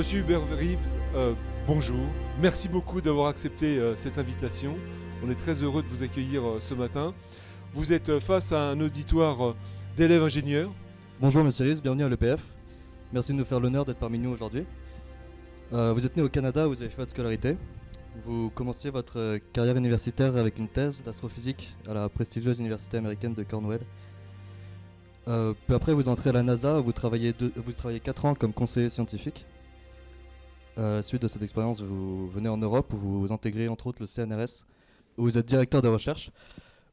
Monsieur Hubert euh, bonjour. Merci beaucoup d'avoir accepté euh, cette invitation. On est très heureux de vous accueillir euh, ce matin. Vous êtes face à un auditoire d'élèves ingénieurs. Bonjour Monsieur Rive, bienvenue à l'EPF. Merci de nous faire l'honneur d'être parmi nous aujourd'hui. vous êtes né au Canada, vous avez fait votre scolarité. Vous commenciez votre carrière universitaire avec une thèse d'astrophysique à la prestigieuse université américaine de Cornwall. peu après, vous entrez à la NASA, vous travaillez, vous travaillez 4 ans comme conseiller scientifique. À la suite de cette expérience, vous venez en Europe où vous intégrez entre autres le CNRS, où vous êtes directeur de recherche.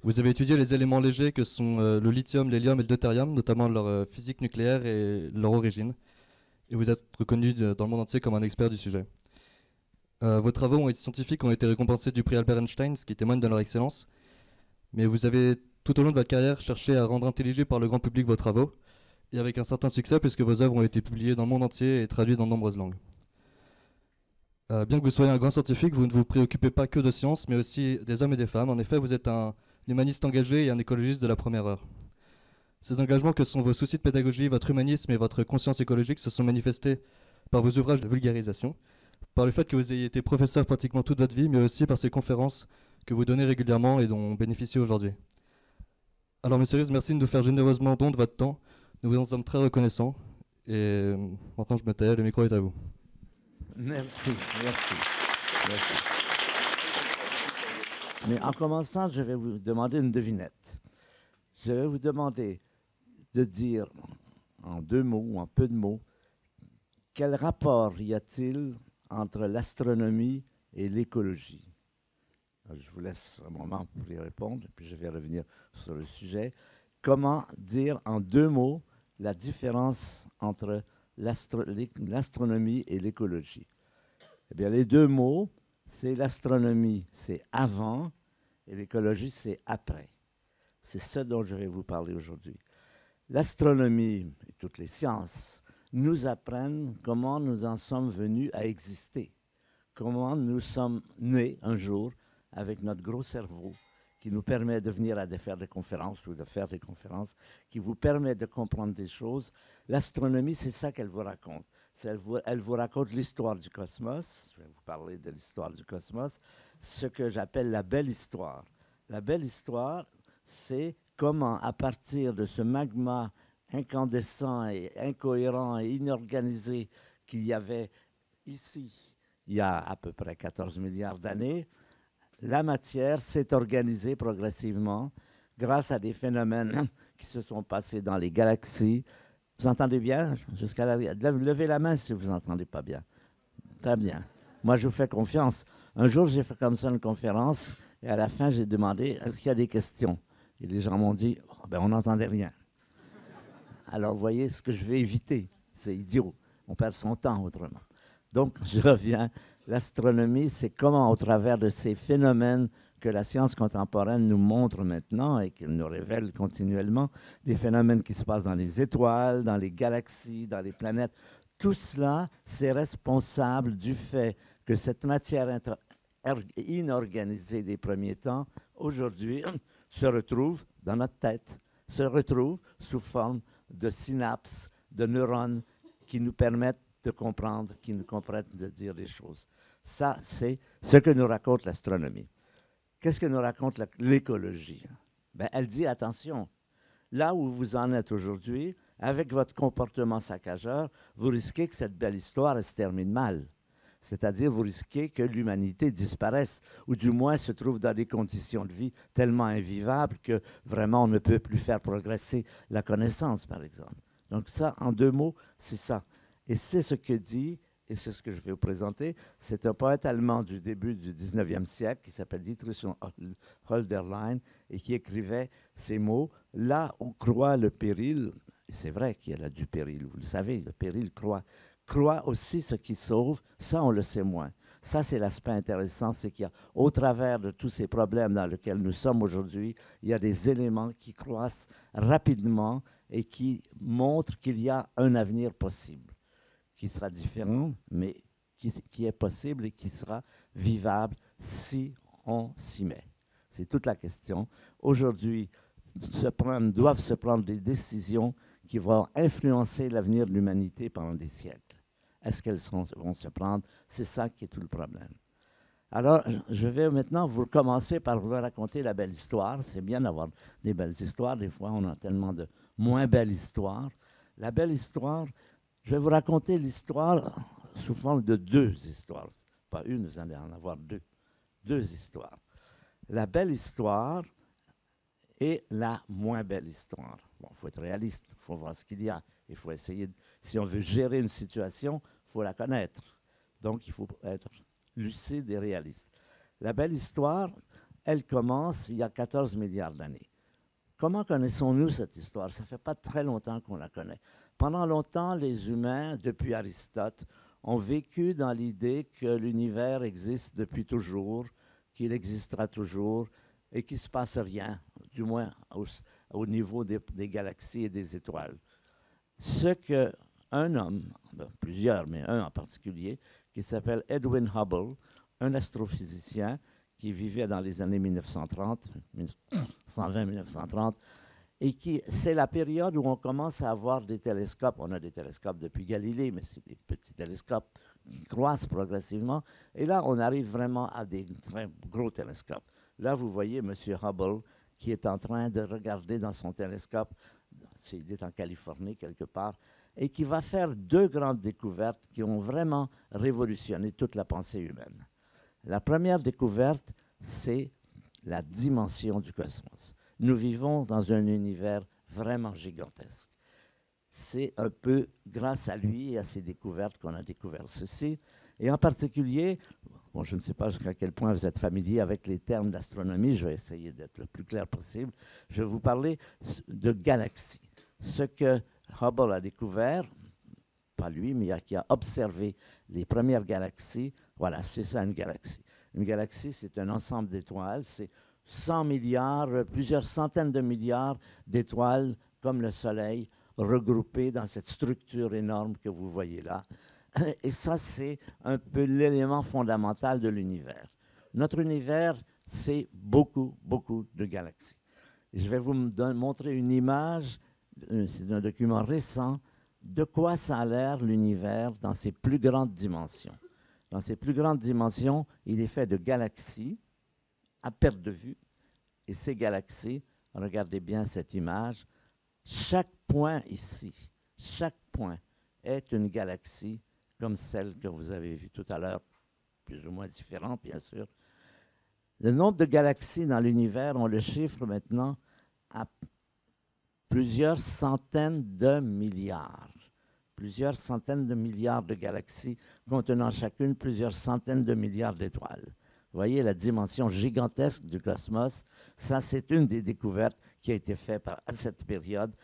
Vous avez étudié les éléments légers que sont euh, le lithium, l'hélium et le deutérium, notamment leur euh, physique nucléaire et leur origine. Et vous êtes reconnu dans le monde entier comme un expert du sujet. Euh, vos travaux scientifiques ont été récompensés du prix Albert Einstein, ce qui témoigne de leur excellence. Mais vous avez tout au long de votre carrière cherché à rendre intelligibles par le grand public vos travaux, et avec un certain succès puisque vos œuvres ont été publiées dans le monde entier et traduites dans de nombreuses langues. Euh, bien que vous soyez un grand scientifique, vous ne vous préoccupez pas que de science, mais aussi des hommes et des femmes. En effet, vous êtes un humaniste engagé et un écologiste de la première heure. Ces engagements que sont vos soucis de pédagogie, votre humanisme et votre conscience écologique se sont manifestés par vos ouvrages de vulgarisation, par le fait que vous ayez été professeur pratiquement toute votre vie, mais aussi par ces conférences que vous donnez régulièrement et dont on bénéficie aujourd'hui. Alors, monsieur Riz, merci de nous faire généreusement don de votre temps. Nous vous en sommes très reconnaissants. Et euh, maintenant, je me tais, le micro est à vous. Merci, merci, Mais en commençant, je vais vous demander une devinette. Je vais vous demander de dire en deux mots ou en peu de mots quel rapport y a-t-il entre l'astronomie et l'écologie? Je vous laisse un moment pour y répondre, puis je vais revenir sur le sujet. Comment dire en deux mots la différence entre et l'écologie. Eh bien, les deux mots, c'est l'astronomie, c'est avant, et l'écologie, c'est après. C'est ce dont je vais vous parler aujourd'hui. L'astronomie et toutes les sciences nous apprennent comment nous en sommes venus à exister, comment nous sommes nés un jour avec notre gros cerveau qui nous permet de venir à faire des conférences ou de faire des conférences, qui vous permet de comprendre des choses. L'astronomie, c'est ça qu'elle vous raconte. Elle vous, elle vous, raconte l'histoire du cosmos. Je vais vous parler de l'histoire du cosmos. Ce que j'appelle la belle histoire. La belle histoire, c'est comment, à partir de ce magma incandescent et incohérent et inorganisé qu'il y avait ici, il y a à peu près 14 milliards d'années, la matière s'est organisée progressivement grâce à des phénomènes qui se sont passés dans les galaxies. Vous entendez bien? Jusqu'à la... Levez la main si vous n'entendez pas bien. Très bien. Moi, je vous fais confiance. Un jour, j'ai fait comme ça une conférence et à la fin, j'ai demandé est-ce qu'il y a des questions? Et les gens m'ont dit oh, ben, on n'entendait rien. Alors, voyez, ce que je vais éviter, c'est idiot. On perd son temps autrement. Donc, je reviens l'astronomie, c'est comment, au travers de ces phénomènes que la science contemporaine nous montre maintenant et qu'elle nous révèle continuellement, des phénomènes qui se passent dans les étoiles, dans les galaxies, dans les planètes, tout cela, c'est responsable du fait que cette matière inorganisée des premiers temps, aujourd'hui, se retrouve dans notre tête, se retrouve sous forme de synapses, de neurones qui nous permettent de comprendre, qui nous comprennent de dire des choses. Ça, c'est ce que nous raconte l'astronomie. Qu'est-ce que nous raconte l'écologie? Ben, Elle dit, attention, là où vous en êtes aujourd'hui, avec votre comportement saccageur, vous risquez que cette belle histoire se termine mal. C'est-à-dire, vous risquez que l'humanité disparaisse, ou du moins se trouve dans des conditions de vie tellement invivables que vraiment on ne peut plus faire progresser la connaissance, par exemple. Donc ça, en deux mots, c'est ça. Et c'est ce que dit et c'est ce que je vais vous présenter. C'est un poète allemand du début du 19e siècle qui s'appelle Dietrich Holderlein et qui écrivait ces mots Là où croit le péril, c'est vrai qu'il y a du péril, vous le savez, le péril croit, croit aussi ce qui sauve, ça on le sait moins. Ça, c'est l'aspect intéressant, c'est qu'il a, au travers de tous ces problèmes dans lesquels nous sommes aujourd'hui, il y a des éléments qui croissent rapidement et qui montrent qu'il y a un avenir possible qui sera différent, mais qui, est possible et qui sera vivable si on s'y met. C'est toute la question. Aujourd'hui, doivent se prendre des décisions qui vont influencer l'avenir de l'humanité pendant des siècles. est-ce qu'elles vont se prendre? C'est ça qui est tout le problème. Alors, je vais maintenant vous commencer par vous raconter la belle histoire. C'est bien d'avoir des belles histoires. Des fois, on a tellement de moins belles histoires. La belle histoire, je vais vous raconter l'histoire sous forme de deux histoires. Pas une, vous allez en avoir deux. Deux histoires. La belle histoire et la moins belle histoire. Bon, il faut être réaliste, il faut voir ce qu'il y a. Il faut essayer, si on veut gérer une situation, il faut la connaître. Donc, il faut être lucide et réaliste. La belle histoire, elle commence il y a 14 milliards d'années. Comment connaissons-nous cette histoire? Ça ne fait pas très longtemps qu'on la connaît. Pendant longtemps, les humains, depuis Aristote, ont vécu dans l'idée que l'univers existe depuis toujours, qu'il existera toujours et qu'il ne se passe rien, du moins au, niveau des, galaxies et des étoiles. Ce qu'un homme, ben, plusieurs, mais un en particulier, qui s'appelle Edwin Hubble, un astrophysicien qui vivait dans les années 1930, 1920-1930, et qui, c'est la période où on commence à avoir des télescopes. On a des télescopes depuis Galilée, mais c'est des petits télescopes qui croissent progressivement. Et là, on arrive vraiment à des très gros télescopes. Là, vous voyez M. Hubble qui est en train de regarder dans son télescope, il est en Californie quelque part, et qui va faire deux grandes découvertes qui ont vraiment révolutionné toute la pensée humaine. La première découverte, c'est la dimension du cosmos. Nous vivons dans un univers vraiment gigantesque. C'est un peu grâce à lui et à ses découvertes qu'on a découvert ceci. Et en particulier, bon, je ne sais pas jusqu'à quel point vous êtes familier avec les termes d'astronomie, je vais essayer d'être le plus clair possible. Je vais vous parler de galaxies. Ce que Hubble a découvert, pas lui, mais qui a observé les premières galaxies. Voilà, c'est ça une galaxie. Une galaxie, c'est un ensemble d'étoiles. C'est 100 milliards, plusieurs centaines de milliards d'étoiles comme le Soleil regroupées dans cette structure énorme que vous voyez là. Et ça, c'est un peu l'élément fondamental de l'univers. Notre univers, c'est beaucoup, beaucoup de galaxies. je vais vous montrer une image euh, c'est un document récent, de quoi ça a l'air l'univers dans ses plus grandes dimensions. Dans ses plus grandes dimensions, il est fait de galaxies à perte de vue. Et ces galaxies, regardez bien cette image, chaque point ici, chaque point est une galaxie comme celle que vous avez vue tout à l'heure, plus ou moins différente, bien sûr. Le nombre de galaxies dans l'univers, on le chiffre maintenant à plusieurs centaines de milliards. Plusieurs centaines de milliards de galaxies contenant chacune plusieurs centaines de milliards d'étoiles. Voyez la dimension gigantesque du cosmos? Ça, c'est une des découvertes qui a été faite à cette période.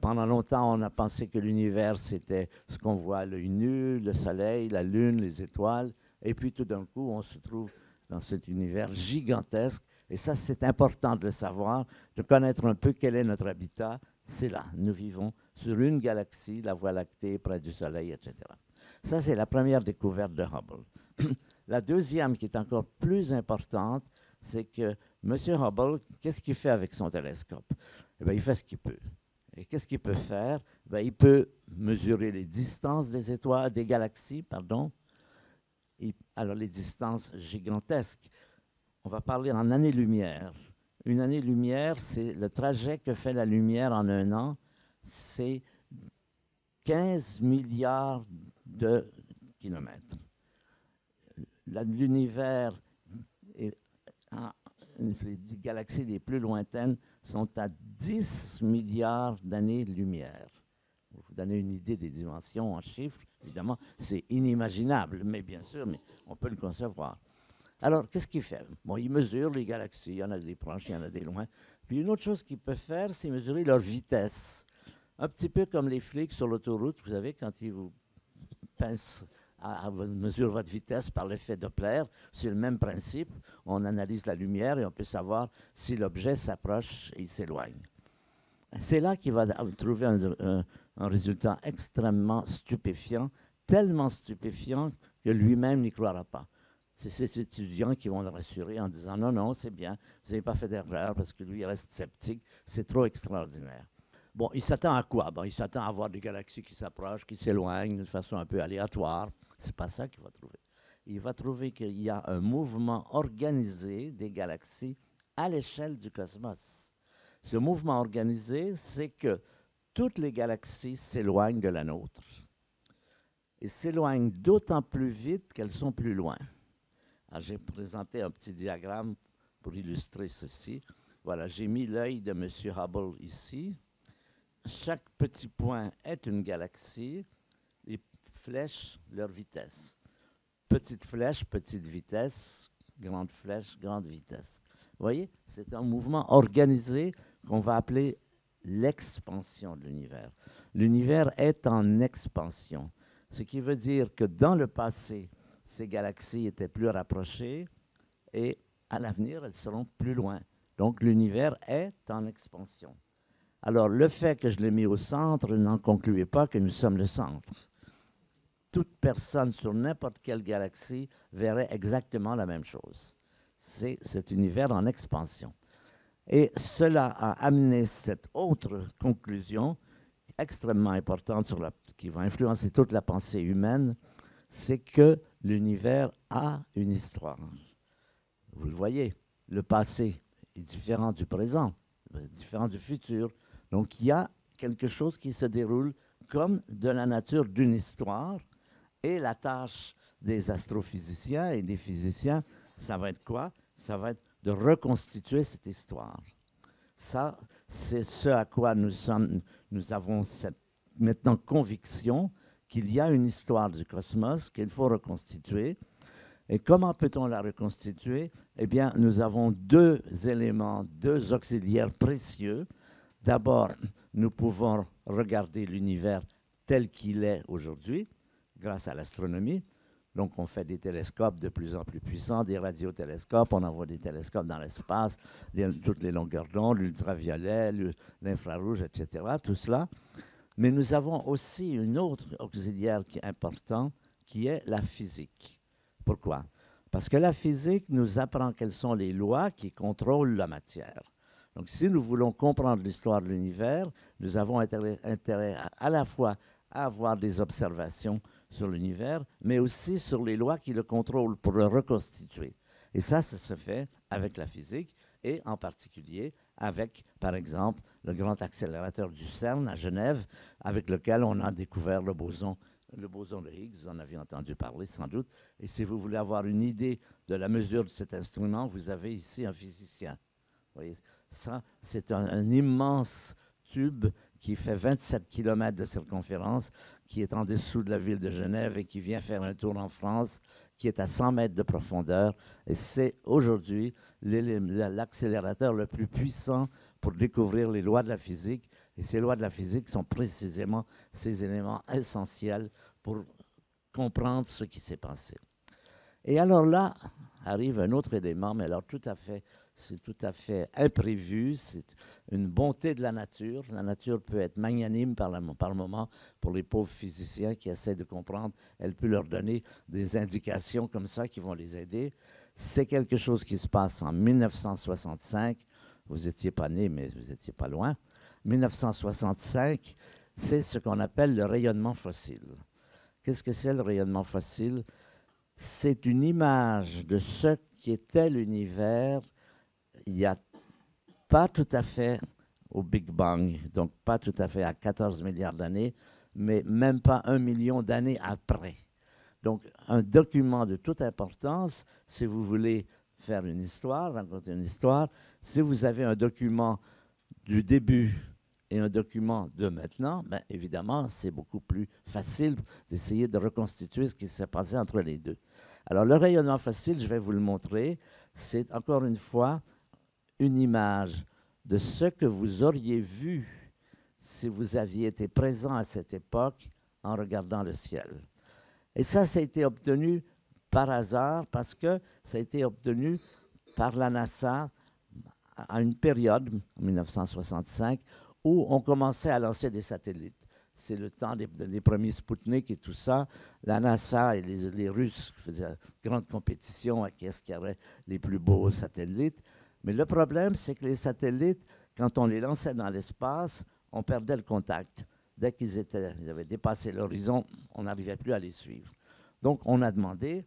Pendant longtemps, on a pensé que l'univers, c'était ce qu'on voit à l'œil nu, le soleil, la lune, les étoiles. Et puis tout d'un coup, on se trouve dans cet univers gigantesque. Et ça, c'est important de le savoir, de connaître un peu quel est notre habitat, c'est là. Nous vivons sur une galaxie, la Voie lactée, près du Soleil, etc. Ça, c'est la première découverte de Hubble. La deuxième, qui est encore plus importante, c'est que M. Hubble, qu'est-ce qu'il fait avec son télescope? Eh bien, Il fait ce qu'il peut. Et qu'est-ce qu'il peut faire? Eh Il peut mesurer les distances des étoiles, des galaxies, pardon. alors, les distances gigantesques. On va parler en années-lumière. Une année-lumière, c'est le trajet que fait la lumière en un an, c'est 15 milliards de kilomètres. L'univers, les galaxies les plus lointaines sont à 10 milliards d'années-lumière. Pour vous donner une idée des dimensions en chiffres, évidemment, c'est inimaginable, mais bien sûr, mais on peut le concevoir. Alors, qu'est-ce qu'il fait? Bon, il mesure les galaxies. Il y en a des proches, il y en a des loin. Puis une autre chose qu'il peut faire, c'est mesurer leur vitesse. Un petit peu comme les flics sur l'autoroute, vous savez, quand ils vous pensent à, mesurer votre vitesse par l'effet Doppler, c'est le même principe. On analyse la lumière et on peut savoir si l'objet s'approche et s'éloigne. C'est là qu'il va trouver un résultat extrêmement stupéfiant, tellement stupéfiant que lui-même n'y croira pas c'est ces étudiants qui vont le rassurer en disant non, non, c'est bien, vous n'avez pas fait d'erreur parce que lui, reste sceptique, c'est trop extraordinaire. Bon, il s'attend à quoi? Il s'attend à voir des galaxies qui s'approchent, qui s'éloignent de façon un peu aléatoire. C'est pas ça qu'il va trouver. Il va trouver qu'il y a un mouvement organisé des galaxies à l'échelle du cosmos. Ce mouvement organisé, c'est que toutes les galaxies s'éloignent de la nôtre et s'éloignent d'autant plus vite qu'elles sont plus loin. J'ai présenté un petit diagramme pour illustrer ceci. Voilà, j'ai mis l'œil de M. Hubble ici. Chaque petit point est une galaxie. Les flèches, leur vitesse. Petite flèche, petite vitesse. Grande flèche, grande vitesse. Vous voyez, c'est un mouvement organisé qu'on va appeler l'expansion de l'univers. L'univers est en expansion, ce qui veut dire que dans le passé, ces galaxies étaient plus rapprochées et à l'avenir, elles seront plus loin. Donc l'univers est en expansion. Alors le fait que je l'ai mis au centre n'en concluait pas que nous sommes le centre. Toute personne sur n'importe quelle galaxie verrait exactement la même chose. C'est cet univers en expansion. Et cela a amené cette autre conclusion extrêmement importante qui va influencer toute la pensée humaine, c'est que l'univers a une histoire. Vous le voyez, le passé est différent du présent, différent du futur. Donc il y a quelque chose qui se déroule comme de la nature d'une histoire. Et la tâche des astrophysiciens et des physiciens, ça va être quoi? Ça va être de reconstituer cette histoire. Ça, c'est ce à quoi nous, avons cette maintenant conviction qu'il y a une histoire du cosmos qu'il faut reconstituer et comment peut-on la reconstituer? Eh bien, nous avons deux éléments, deux auxiliaires précieux. D'abord, nous pouvons regarder l'univers tel qu'il est aujourd'hui grâce à l'astronomie. Donc, on fait des télescopes de plus en plus puissants, des radiotélescopes, on envoie des télescopes dans l'espace, toutes les longueurs d'onde, l'ultraviolet, l'infrarouge, etc., tout cela. Mais nous avons aussi une autre auxiliaire qui est important, qui est la physique. Pourquoi? Parce que la physique nous apprend quelles sont les lois qui contrôlent la matière. Donc si nous voulons comprendre l'histoire de l'univers, nous avons intérêt, à, la fois à avoir des observations sur l'univers, mais aussi sur les lois qui le contrôlent pour le reconstituer. Et ça, ça se fait avec la physique et en particulier avec, par exemple, le grand accélérateur du CERN à Genève, avec lequel on a découvert le boson le boson de Higgs, vous en avez entendu parler sans doute. Et si vous voulez avoir une idée de la mesure de cet instrument, vous avez ici un physicien. Vous voyez, ça, c'est un, immense tube qui fait 27 km de circonférence, qui est en dessous de la ville de Genève et qui vient faire un tour en France, qui est à 100 mètres de profondeur. Et c'est aujourd'hui l'accélérateur le plus puissant pour découvrir les lois de la physique et ces lois de la physique sont précisément ces éléments essentiels pour comprendre ce qui s'est passé. Et alors là arrive un autre élément, mais alors tout à fait, c'est tout à fait imprévu, c'est une bonté de la nature. La nature peut être magnanime par, le moment pour les pauvres physiciens qui essaient de comprendre. Elle peut leur donner des indications comme ça qui vont les aider. C'est quelque chose qui se passe en 1965. Vous n'étiez pas né, mais vous n'étiez pas loin. 1965, c'est ce qu'on appelle le rayonnement fossile. Qu'est-ce que c'est le rayonnement fossile? C'est une image de ce qui était l'univers il n'y a pas tout à fait au Big Bang, donc pas tout à fait à 14 milliards d'années, mais même pas un million d'années après. Donc un document de toute importance, si vous voulez faire une histoire, raconter une histoire, si vous avez un document du début et un document de maintenant, ben, évidemment, c'est beaucoup plus facile d'essayer de reconstituer ce qui s'est passé entre les deux. Alors, le rayonnement facile, je vais vous le montrer. C'est encore une fois une image de ce que vous auriez vu si vous aviez été présent à cette époque en regardant le ciel. Et ça, ça a été obtenu par hasard parce que ça a été obtenu par la NASA à une période, en 1965, où on commençait à lancer des satellites. C'est le temps des, premiers Sputnik et tout ça. La NASA et les, Russes faisaient grande compétition à qui est-ce qui avait les plus beaux satellites. Mais le problème, c'est que les satellites, quand on les lançait dans l'espace, on perdait le contact. Dès qu'ils ils avaient dépassé l'horizon, on n'arrivait plus à les suivre. Donc, on a demandé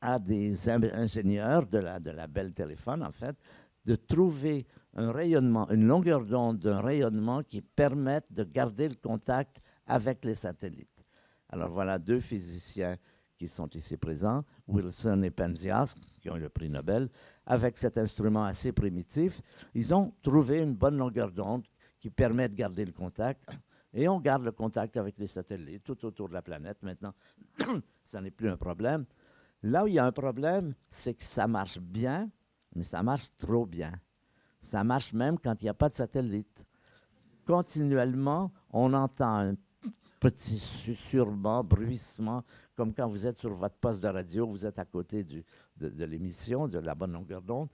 à des ingénieurs de la, de la belle téléphone, en fait, de trouver un rayonnement, une longueur d'onde d'un rayonnement qui permette de garder le contact avec les satellites. Alors voilà deux physiciens qui sont ici présents, Wilson et Penzias, qui ont eu le prix Nobel, avec cet instrument assez primitif. Ils ont trouvé une bonne longueur d'onde qui permet de garder le contact. Et on garde le contact avec les satellites tout autour de la planète maintenant. ça n'est plus un problème. Là où il y a un problème, c'est que ça marche bien, mais ça marche trop bien. Ça marche même quand il n'y a pas de satellite. Continuellement, on entend un petit susurrement, bruissement, comme quand vous êtes sur votre poste de radio, vous êtes à côté de, l'émission, de la bonne longueur d'onde.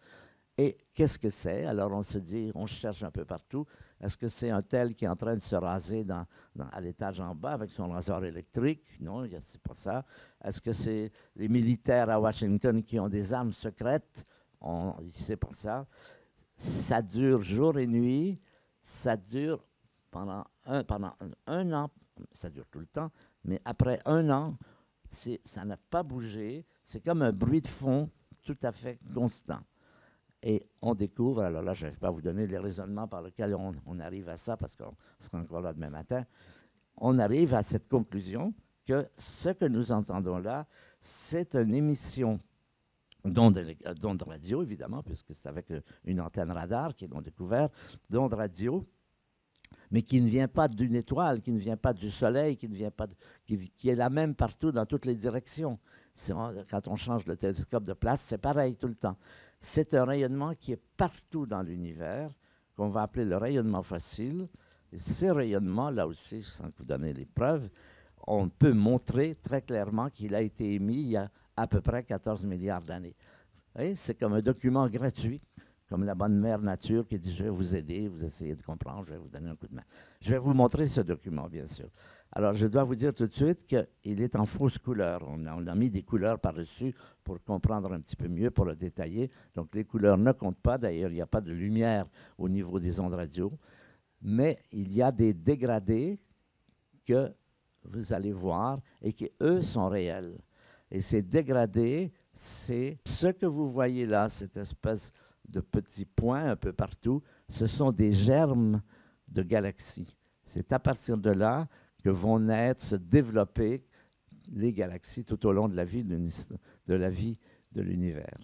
Et qu'est-ce que c'est? Alors on se dit, on cherche un peu partout. Est-ce que c'est un tel qui est en train de se raser dans, à l'étage en bas avec son rasoir électrique? Non, c'est pas ça. Est-ce que c'est les militaires à Washington qui ont des armes secrètes? On sait pas ça. Ça dure jour et nuit. Ça dure pendant pendant un, an. Ça dure tout le temps. Mais après un an, ça n'a pas bougé. C'est comme un bruit de fond tout à fait constant. Et on découvre, alors là, je ne vais pas vous donner les raisonnements par lesquels on, arrive à ça, parce qu'on sera encore là demain matin. On arrive à cette conclusion que ce que nous entendons là, c'est une émission d'ondes radio, évidemment, puisque c'est avec une antenne radar qu'ils l'ont découvert, d'ondes radio, mais qui ne vient pas d'une étoile, qui ne vient pas du soleil, qui, ne vient pas qui, est la même partout dans toutes les directions. Quand on change le télescope de place, c'est pareil tout le temps. C'est un rayonnement qui est partout dans l'univers, qu'on va appeler le rayonnement fossile. Et ces rayonnements, là aussi, sans vous donner les preuves, on peut montrer très clairement qu'il a été émis il y a à peu près 14 milliards d'années. C'est comme un document gratuit, comme la bonne mère nature qui dit Je vais vous aider, vous essayez de comprendre, je vais vous donner un coup de main. Je vais vous montrer ce document, bien sûr. Alors, je dois vous dire tout de suite qu'il est en fausse couleur. On a, mis des couleurs par-dessus pour comprendre un petit peu mieux, pour le détailler. Donc, les couleurs ne comptent pas. D'ailleurs, il n'y a pas de lumière au niveau des ondes radio. Mais il y a des dégradés que vous allez voir et qui, eux, sont réels. Et ces dégradés, c'est ce que vous voyez là, cette espèce de petits points un peu partout, ce sont des germes de galaxies. C'est à partir de là que vont naître, se développer les galaxies tout au long de la vie de l'univers.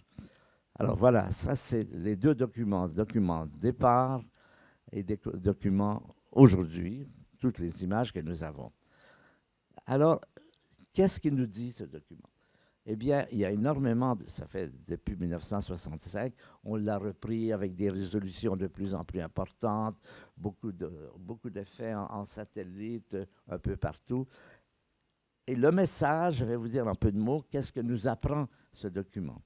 Alors voilà, ça c'est les deux documents, documents départ et des documents aujourd'hui, toutes les images que nous avons. Alors, qu'est-ce qu'il nous dit ce document? Eh bien, il y a énormément, ça fait depuis 1965, on l'a repris avec des résolutions de plus en plus importantes, beaucoup d'effets en, en satellite un peu partout. Et le message, je vais vous dire en peu de mots, qu'est-ce que nous apprend ce document?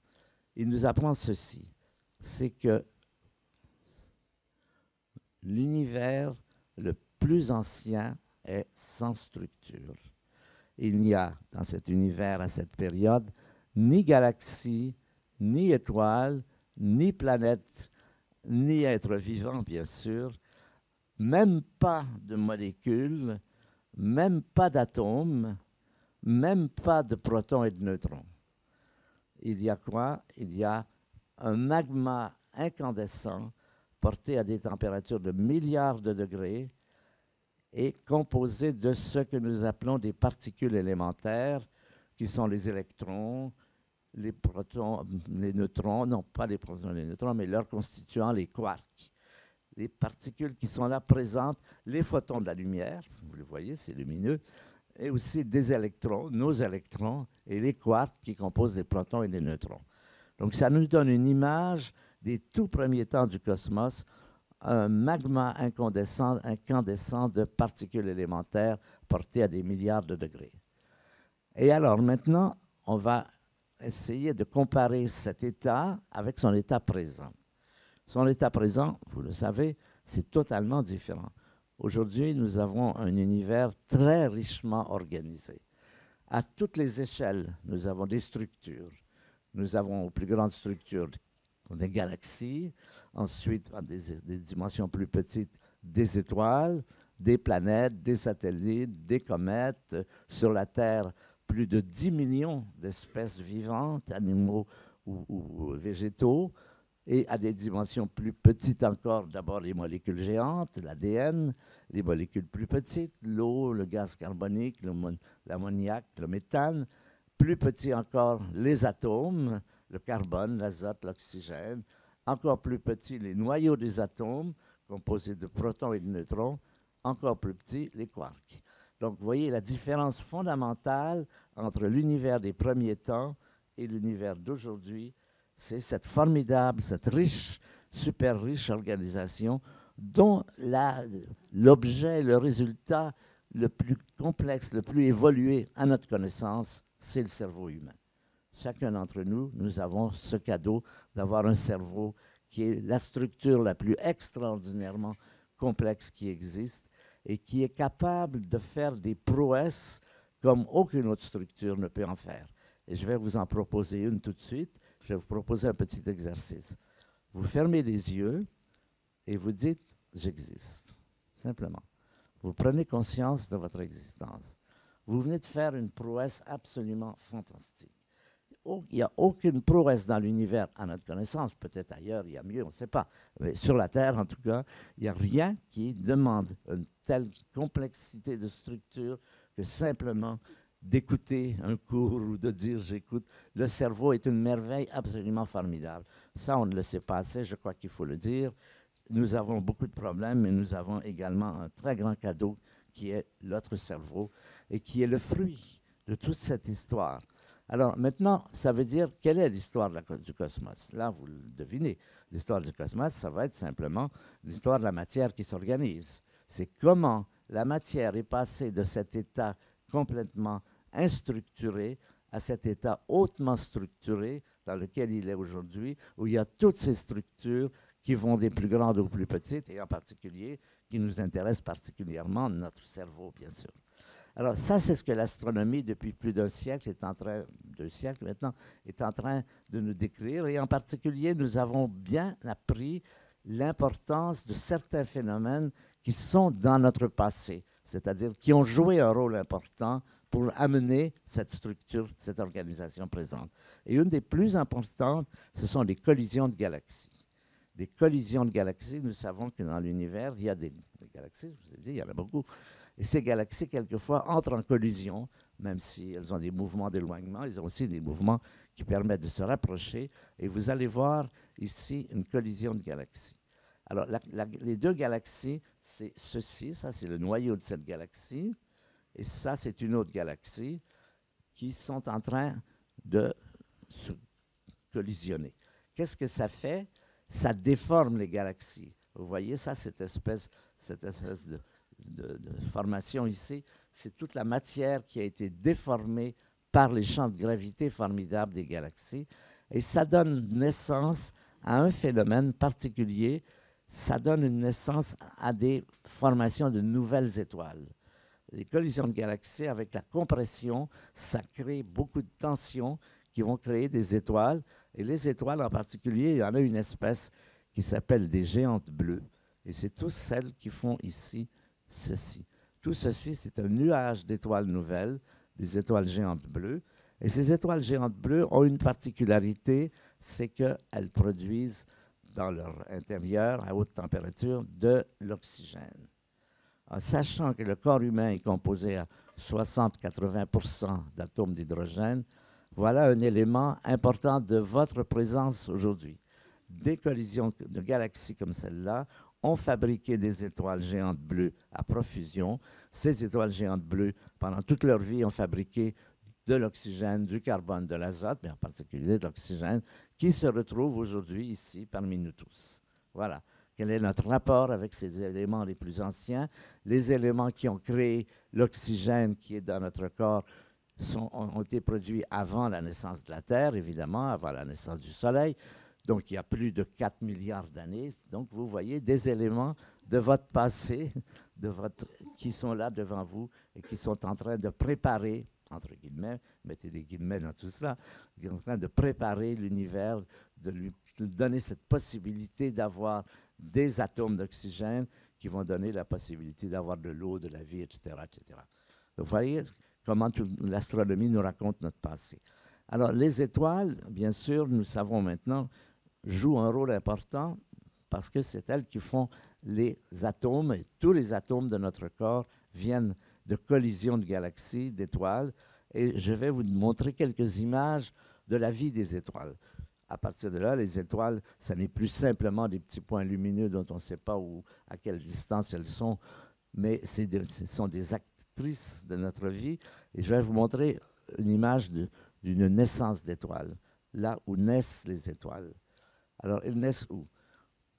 Il nous apprend ceci, c'est que l'univers le plus ancien est sans structure il n'y a dans cet univers à cette période ni galaxie, ni étoile, ni planète, ni être vivant, bien sûr, même pas de molécules, même pas d'atomes, même pas de protons et de neutrons. Il y a quoi? Il y a un magma incandescent porté à des températures de milliards de degrés est composé de ce que nous appelons des particules élémentaires, qui sont les électrons, les protons, les neutrons, non pas les protons les neutrons, mais leurs constituants, les quarks. Les particules qui sont là présentes, les photons de la lumière, vous le voyez, c'est lumineux, et aussi des électrons, nos électrons, et les quarks qui composent les protons et les neutrons. Donc ça nous donne une image des tout premiers temps du cosmos un magma incandescent, incandescent de particules élémentaires portées à des milliards de degrés. Et alors maintenant, on va essayer de comparer cet état avec son état présent. Son état présent, vous le savez, c'est totalement différent. Aujourd'hui, nous avons un univers très richement organisé. À toutes les échelles, nous avons des structures. Nous avons aux plus grandes structures des galaxies, ensuite, à des, dimensions plus petites, des étoiles, des planètes, des satellites, des comètes. Sur la Terre, plus de 10 millions d'espèces vivantes, animaux ou, végétaux, et à des dimensions plus petites encore, d'abord les molécules géantes, l'ADN, les molécules plus petites, l'eau, le gaz carbonique, l'ammoniac, le méthane, plus petits encore les atomes, le carbone, l'azote, l'oxygène, encore plus petits les noyaux des atomes, composés de protons et de neutrons, encore plus petits les quarks. Donc, vous voyez la différence fondamentale entre l'univers des premiers temps et l'univers d'aujourd'hui. C'est cette formidable, cette riche, super riche organisation dont l'objet, le résultat le plus complexe, le plus évolué à notre connaissance, c'est le cerveau humain. Chacun d'entre nous, nous avons ce cadeau d'avoir un cerveau qui est la structure la plus extraordinairement complexe qui existe et qui est capable de faire des prouesses comme aucune autre structure ne peut en faire. Et je vais vous en proposer une tout de suite. Je vais vous proposer un petit exercice. Vous fermez les yeux et vous dites J'existe. Simplement. Vous prenez conscience de votre existence. Vous venez de faire une prouesse absolument fantastique. Il n'y a aucune prouesse dans l'univers à notre connaissance. Peut-être ailleurs, il y a mieux, on ne sait pas. Mais sur la Terre, en tout cas, il n'y a rien qui demande une telle complexité de structure que simplement d'écouter un cours ou de dire j'écoute. Le cerveau est une merveille absolument formidable. Ça, on ne le sait pas assez, je crois qu'il faut le dire. Nous avons beaucoup de problèmes, mais nous avons également un très grand cadeau qui est notre cerveau et qui est le fruit de toute cette histoire. Alors maintenant, ça veut dire quelle est l'histoire du cosmos? Là, vous le devinez. L'histoire du cosmos, ça va être simplement l'histoire de la matière qui s'organise. C'est comment la matière est passée de cet état complètement instructuré à cet état hautement structuré dans lequel il est aujourd'hui, où il y a toutes ces structures qui vont des plus grandes aux plus petites, et en particulier qui nous intéressent particulièrement, notre cerveau, bien sûr. Alors ça, c'est ce que l'astronomie, depuis plus d'un siècle, est en train, deux siècles maintenant, est en train de nous décrire. Et en particulier, nous avons bien appris l'importance de certains phénomènes qui sont dans notre passé, c'est-à-dire qui ont joué un rôle important pour amener cette structure, cette organisation présente. Et une des plus importantes, ce sont les collisions de galaxies. Les collisions de galaxies, nous savons que dans l'univers, il y a des, des galaxies, je vous ai dit, il y en a beaucoup, et ces galaxies, quelquefois, entrent en collision, même si elles ont des mouvements d'éloignement, elles ont aussi des mouvements qui permettent de se rapprocher. Et vous allez voir ici une collision de galaxies. Alors, les deux galaxies, c'est ceci, ça c'est le noyau de cette galaxie, et ça c'est une autre galaxie qui sont en train de se collisionner. Qu'est-ce que ça fait? Ça déforme les galaxies. Vous voyez ça, cette espèce, cette espèce de, de, formation ici, c'est toute la matière qui a été déformée par les champs de gravité formidables des galaxies. Et ça donne naissance à un phénomène particulier, ça donne une naissance à des formations de nouvelles étoiles. Les collisions de galaxies, avec la compression, ça crée beaucoup de tensions qui vont créer des étoiles. Et les étoiles en particulier, il y en a une espèce qui s'appelle des géantes bleues. Et c'est toutes celles qui font ici ceci. Tout ceci, c'est un nuage d'étoiles nouvelles, des étoiles géantes bleues. Et ces étoiles géantes bleues ont une particularité, c'est qu'elles produisent dans leur intérieur, à haute température, de l'oxygène. En sachant que le corps humain est composé à 60-80 d'atomes d'hydrogène, voilà un élément important de votre présence aujourd'hui. Des collisions de galaxies comme celle-là ont fabriqué des étoiles géantes bleues à profusion. Ces étoiles géantes bleues, pendant toute leur vie, ont fabriqué de l'oxygène, du carbone, de l'azote, mais en particulier de l'oxygène, qui se retrouve aujourd'hui ici parmi nous tous. Voilà. Quel est notre rapport avec ces éléments les plus anciens? Les éléments qui ont créé l'oxygène qui est dans notre corps ont été produits avant la naissance de la Terre, évidemment, avant la naissance du Soleil. Donc, il y a plus de 4 milliards d'années. Donc, vous voyez des éléments de votre passé de votre, qui sont là devant vous et qui sont en train de préparer, entre guillemets, mettez des guillemets dans tout cela, qui sont en train de préparer l'univers, de lui donner cette possibilité d'avoir des atomes d'oxygène qui vont donner la possibilité d'avoir de l'eau, de la vie, etc., etc. Donc, vous voyez comment l'astronomie nous raconte notre passé. Alors, les étoiles, bien sûr, nous savons maintenant, jouent un rôle important parce que c'est elles qui font les atomes, et tous les atomes de notre corps viennent de collisions de galaxies, d'étoiles, et je vais vous montrer quelques images de la vie des étoiles. À partir de là, les étoiles, ce n'est plus simplement des petits points lumineux dont on ne sait pas où, à quelle distance elles sont, mais ce sont des actrices de notre vie. Et je vais vous montrer une image d'une naissance d'étoiles, là où naissent les étoiles. Alors, elles naissent où?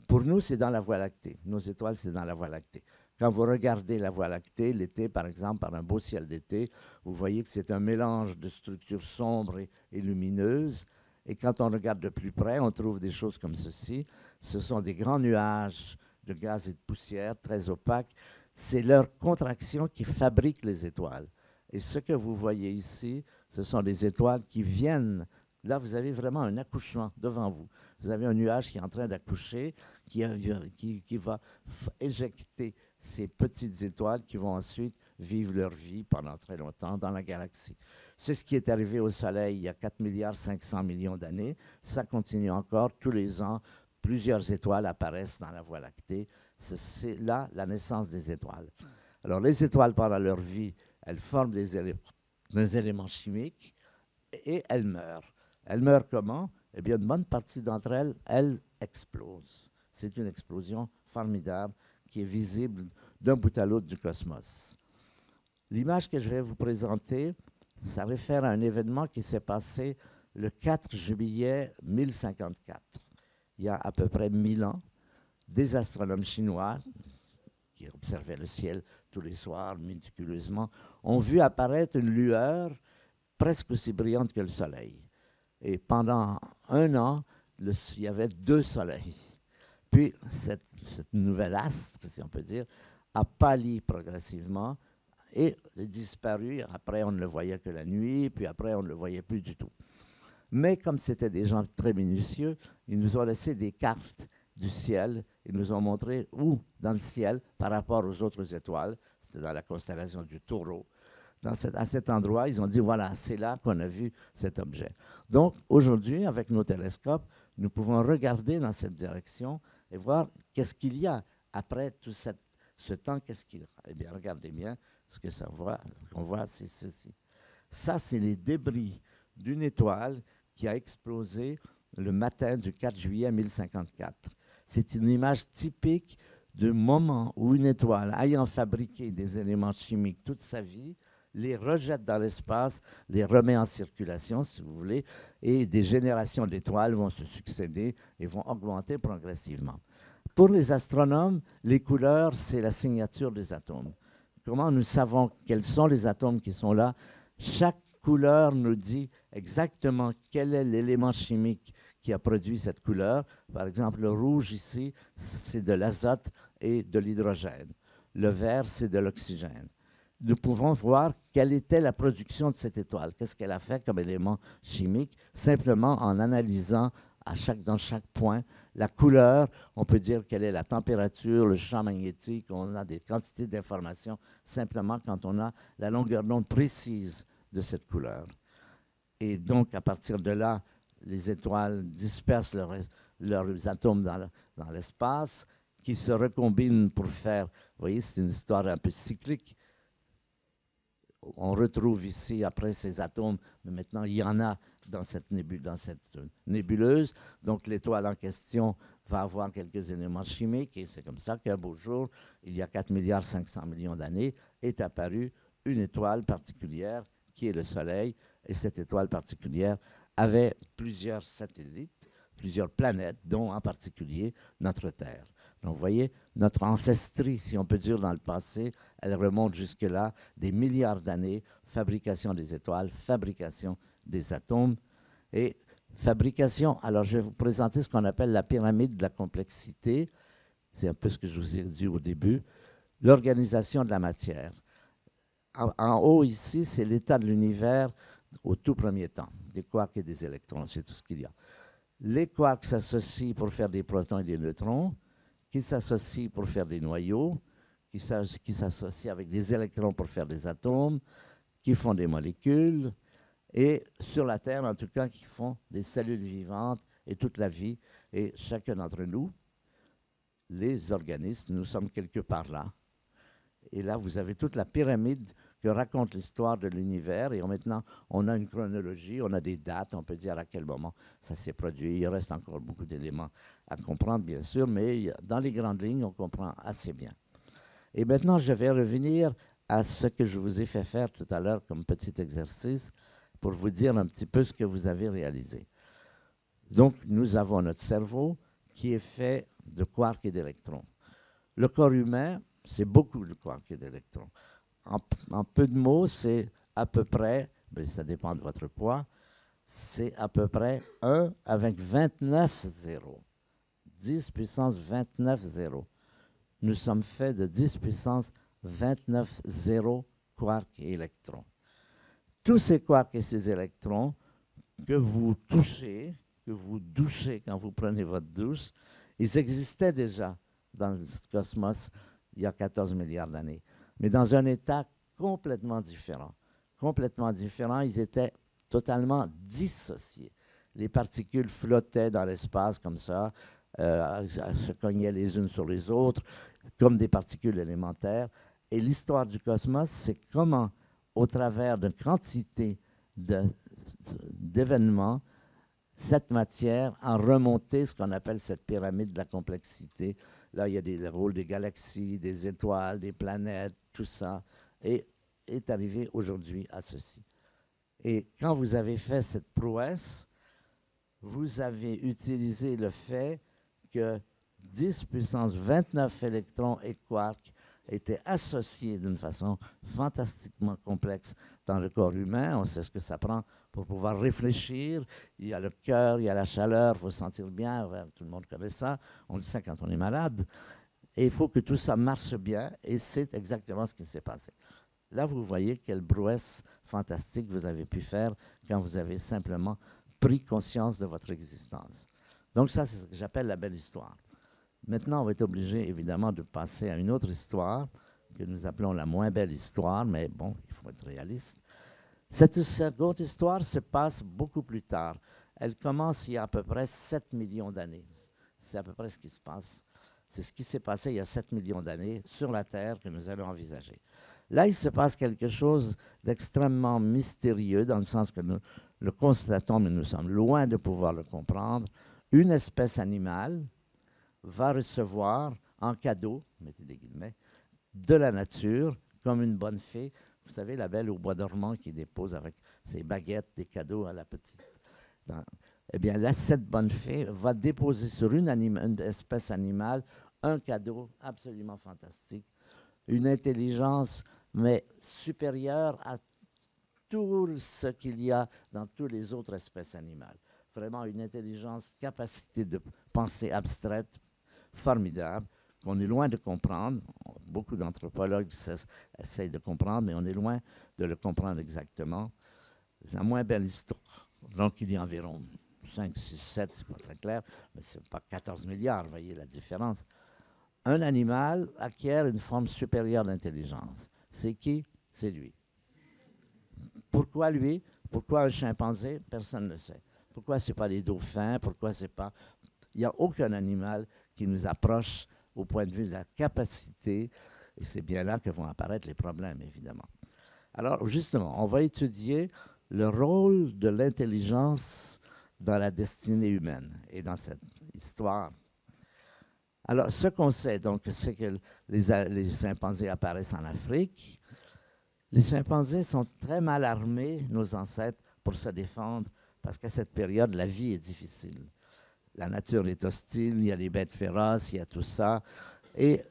Pour nous, c'est dans la Voie lactée. Nos étoiles, c'est dans la Voie lactée. Quand vous regardez la Voie lactée, l'été, par exemple, par un beau ciel d'été, vous voyez que c'est un mélange de structures sombres et lumineuses. Et quand on regarde de plus près, on trouve des choses comme ceci. Ce sont des grands nuages de gaz et de poussière très opaques. C'est leur contraction qui fabrique les étoiles. Et ce que vous voyez ici, ce sont des étoiles qui viennent. Là, vous avez vraiment un accouchement devant vous. Vous avez un nuage qui est en train d'accoucher, qui, va éjecter ces petites étoiles qui vont ensuite vivre leur vie pendant très longtemps dans la galaxie. C'est ce qui est arrivé au Soleil il y a 4 milliards 500 millions d'années. Ça continue encore tous les ans. Plusieurs étoiles apparaissent dans la Voie lactée. C'est là la naissance des étoiles. Alors les étoiles pendant leur vie, elles forment des, éléments chimiques et elles meurent. Elles meurent comment? Eh bien, une bonne partie d'entre elles, elles explosent. C'est une explosion formidable qui est visible d'un bout à l'autre du cosmos. L'image que je vais vous présenter, ça réfère à un événement qui s'est passé le 4 juillet 1054. Il y a à peu près 1000 ans, des astronomes chinois qui observaient le ciel tous les soirs méticuleusement ont vu apparaître une lueur presque aussi brillante que le soleil. Et pendant un an, il y avait deux soleils. Puis cette, cette nouvelle astre, si on peut dire, a pâli progressivement et disparu. Après, on ne le voyait que la nuit, puis après, on ne le voyait plus du tout. Mais comme c'était des gens très minutieux, ils nous ont laissé des cartes du ciel. Ils nous ont montré où dans le ciel, par rapport aux autres étoiles, c'était dans la constellation du taureau, à cet endroit, ils ont dit, voilà, c'est là qu'on a vu cet objet. Donc, aujourd'hui, avec nos télescopes, nous pouvons regarder dans cette direction et voir qu'est-ce qu'il y a après tout ce temps, qu'est-ce qu'il. Eh bien, regardez bien, ce que ça voit, on voit, c'est ceci. Ça, c'est les débris d'une étoile qui a explosé le matin du 4 juillet 1054. C'est une image typique du moment où une étoile, ayant fabriqué des éléments chimiques toute sa vie, les rejette dans l'espace, les remet en circulation, si vous voulez, et des générations d'étoiles vont se succéder et vont augmenter progressivement. Pour les astronomes, les couleurs, c'est la signature des atomes. Comment nous savons quels sont les atomes qui sont là? Chaque couleur nous dit exactement quel est l'élément chimique qui a produit cette couleur. Par exemple, le rouge ici, c'est de l'azote et de l'hydrogène. Le vert, c'est de l'oxygène. Nous pouvons voir quelle était la production de cette étoile, qu'est-ce qu'elle a fait comme élément chimique, simplement en analysant dans chaque point la couleur, on peut dire quelle est la température, le champ magnétique, on a des quantités d'informations simplement quand on a la longueur d'onde précise de cette couleur. Et donc, à partir de là, les étoiles dispersent leurs, atomes dans l'espace, qui se recombinent pour faire, vous voyez, c'est une histoire un peu cyclique. On retrouve ici, après ces atomes, mais maintenant il y en a dans cette, nébuleuse. Donc l'étoile en question va avoir quelques éléments chimiques et c'est comme ça qu'un beau jour, il y a 4 milliards 500 millions d'années, est apparue une étoile particulière qui est le Soleil. Et cette étoile particulière avait plusieurs satellites, plusieurs planètes, dont en particulier notre Terre. Donc, vous voyez, notre ancestrie, si on peut dire, dans le passé, elle remonte jusque-là, des milliards d'années, fabrication des étoiles, fabrication des atomes. Et fabrication, alors je vais vous présenter ce qu'on appelle la pyramide de la complexité. C'est un peu ce que je vous ai dit au début. L'organisation de la matière. En, haut, ici, c'est l'état de l'univers au tout premier temps. Des quarks et des électrons, c'est tout ce qu'il y a. Les quarks s'associent pour faire des protons et des neutrons, qui s'associent pour faire des noyaux, qui s'associent avec des électrons pour faire des atomes, qui font des molécules, et sur la Terre, en tout cas, qui font des cellules vivantes et toute la vie. Et chacun d'entre nous, les organismes, nous sommes quelque part là. Et là, vous avez toute la pyramide que raconte l'histoire de l'univers. Et maintenant, on a une chronologie, on a des dates, on peut dire à quel moment ça s'est produit. Il reste encore beaucoup d'éléments à comprendre, bien sûr, mais dans les grandes lignes, on comprend assez bien. Et maintenant, je vais revenir à ce que je vous ai fait faire tout à l'heure comme petit exercice pour vous dire un petit peu ce que vous avez réalisé. Donc, nous avons notre cerveau qui est fait de quarks et d'électrons. Le corps humain, c'est beaucoup de quarks et d'électrons. En, peu de mots, c'est à peu près, mais ça dépend de votre poids, c'est à peu près 1 avec 29 zéros. 10 puissance 29 zéros. Nous sommes faits de 10 puissance 29 zéros quarks et électrons. Tous ces quarks et ces électrons que vous touchez, que vous douchez quand vous prenez votre douche, ils existaient déjà dans le cosmos il y a 14 milliards d'années, mais dans un état complètement différent. Complètement différent, ils étaient totalement dissociés. Les particules flottaient dans l'espace comme ça, euh, se cognaient les unes sur les autres, comme des particules élémentaires. Et l'histoire du cosmos, c'est comment, au travers d'une quantité d'événements, cette matière a remonté ce qu'on appelle cette pyramide de la complexité. Là, il y a des, rôles des galaxies, des étoiles, des planètes, tout ça, et est arrivé aujourd'hui à ceci. Et quand vous avez fait cette prouesse, vous avez utilisé le fait que 10 puissance 29 électrons et quarks étaient associés d'une façon fantastiquement complexe dans le corps humain. On sait ce que ça prend pour pouvoir réfléchir. Il y a le cœur, il y a la chaleur, il faut se sentir bien. Tout le monde connaît ça. On le sait quand on est malade. Et il faut que tout ça marche bien. Et c'est exactement ce qui s'est passé. Là, vous voyez quelle brouesse fantastique vous avez pu faire quand vous avez simplement pris conscience de votre existence. Donc ça, c'est ce que j'appelle la belle histoire. Maintenant, on va être obligé, évidemment, de passer à une autre histoire que nous appelons la moins belle histoire, mais bon, il faut être réaliste. Cette seconde histoire se passe beaucoup plus tard. Elle commence il y a à peu près 7 millions d'années. C'est à peu près ce qui se passe. C'est ce qui s'est passé il y a 7 millions d'années sur la Terre que nous allons envisager. Là, il se passe quelque chose d'extrêmement mystérieux, dans le sens que nous le constatons, mais nous sommes loin de pouvoir le comprendre. Une espèce animale va recevoir en cadeau, mettez des guillemets, de la nature, comme une bonne fée, vous savez, la belle au bois dormant qui dépose avec ses baguettes des cadeaux à la petite. eh bien, là, cette bonne fée va déposer sur une, une espèce animale un cadeau absolument fantastique, une intelligence, mais supérieure à tout ce qu'il y a dans toutes les autres espèces animales. Vraiment une intelligence, capacité de pensée abstraite formidable qu'on est loin de comprendre. Beaucoup d'anthropologues essayent de comprendre, mais on est loin de le comprendre exactement. La moins belle histoire. Donc, il y a environ 5, 6, 7, c'est pas très clair, mais ce n'est pas 14 milliards, voyez la différence. Un animal acquiert une forme supérieure d'intelligence. C'est qui? C'est lui. Pourquoi lui? Pourquoi un chimpanzé? Personne ne sait. Pourquoi ce n'est pas les dauphins? Pourquoi c'est pas. Il n'y a aucun animal qui nous approche au point de vue de la capacité, et c'est bien là que vont apparaître les problèmes, évidemment. Alors, justement, on va étudier le rôle de l'intelligence dans la destinée humaine et dans cette histoire. Alors, ce qu'on sait, donc, c'est que les, les, chimpanzés apparaissent en Afrique. Les chimpanzés sont très mal armés, nos ancêtres, pour se défendre, parce qu'à cette période, la vie est difficile la nature est hostile, il y a les bêtes féroces, il y a tout ça. Et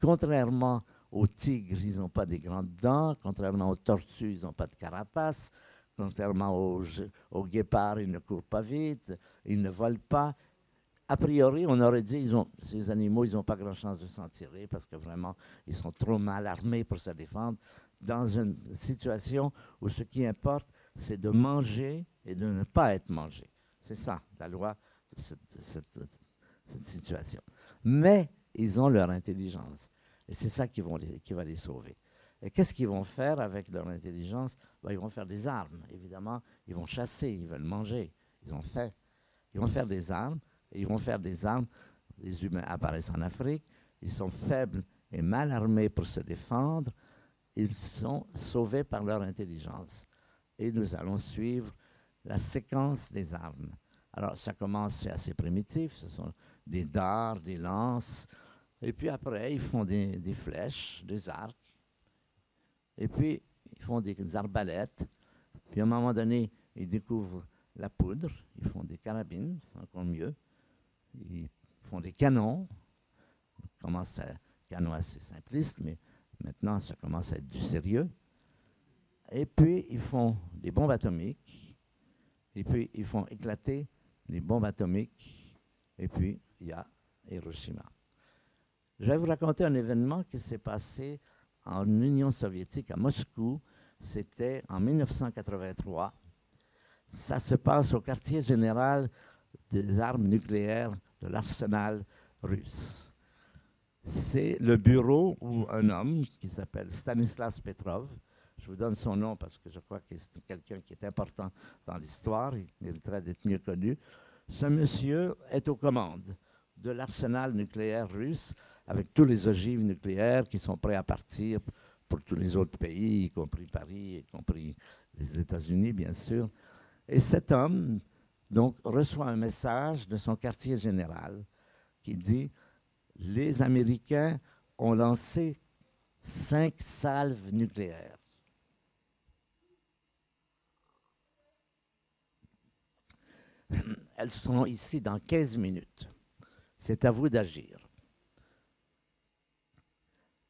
contrairement aux tigres, ils n'ont pas des grandes dents, contrairement aux tortues, ils n'ont pas de carapace, contrairement aux, guépards, ils ne courent pas vite, ils ne volent pas. A priori, on aurait dit, ils ces animaux, ils n'ont pas grand chance de s'en tirer parce que vraiment, ils sont trop mal armés pour se défendre dans une situation où ce qui importe, c'est de manger et de ne pas être mangé. C'est ça, la loi cette, situation. mais ils ont leur intelligence. Et c'est ça qui, va les sauver. Et qu'est-ce qu'ils vont faire avec leur intelligence? Ben, Ils vont faire des armes, évidemment. Ils vont chasser, ils veulent manger. Ils ont fait. Ils vont faire des armes, et ils vont faire des armes. Les humains apparaissent en Afrique. Ils sont faibles et mal armés pour se défendre. Ils sont sauvés par leur intelligence. Et nous allons suivre la séquence des armes. Alors, ça commence, c'est assez primitif. Ce sont des dards, des lances. Et puis après, ils font des, flèches, des arcs. Et puis, ils font des arbalètes. Puis à un moment donné, ils découvrent la poudre. Ils font des carabines, c'est encore mieux. Ils font des canons. Commence à canon assez simpliste, mais maintenant ça commence à être du sérieux. Et puis ils font des bombes atomiques. Et puis ils font éclater les bombes atomiques. Et puis il y a Hiroshima. Je vais vous raconter un événement qui s'est passé en Union soviétique, à Moscou. C'était en 1983. Ça se passe au quartier général des armes nucléaires de l'arsenal russe. C'est le bureau où un homme qui s'appelle Stanislas Petrov, je vous donne son nom parce que je crois que c'est quelqu'un qui est important dans l'histoire, il mériterait d'être mieux connu. Ce monsieur est aux commandes de l'arsenal nucléaire russe avec tous les ogives nucléaires qui sont prêts à partir pour tous les autres pays, y compris Paris, y compris les États-Unis, bien sûr. Et cet homme, donc, reçoit un message de son quartier général qui dit Les Américains ont lancé cinq salves nucléaires. Elles sont ici dans 15 minutes. C'est à vous d'agir.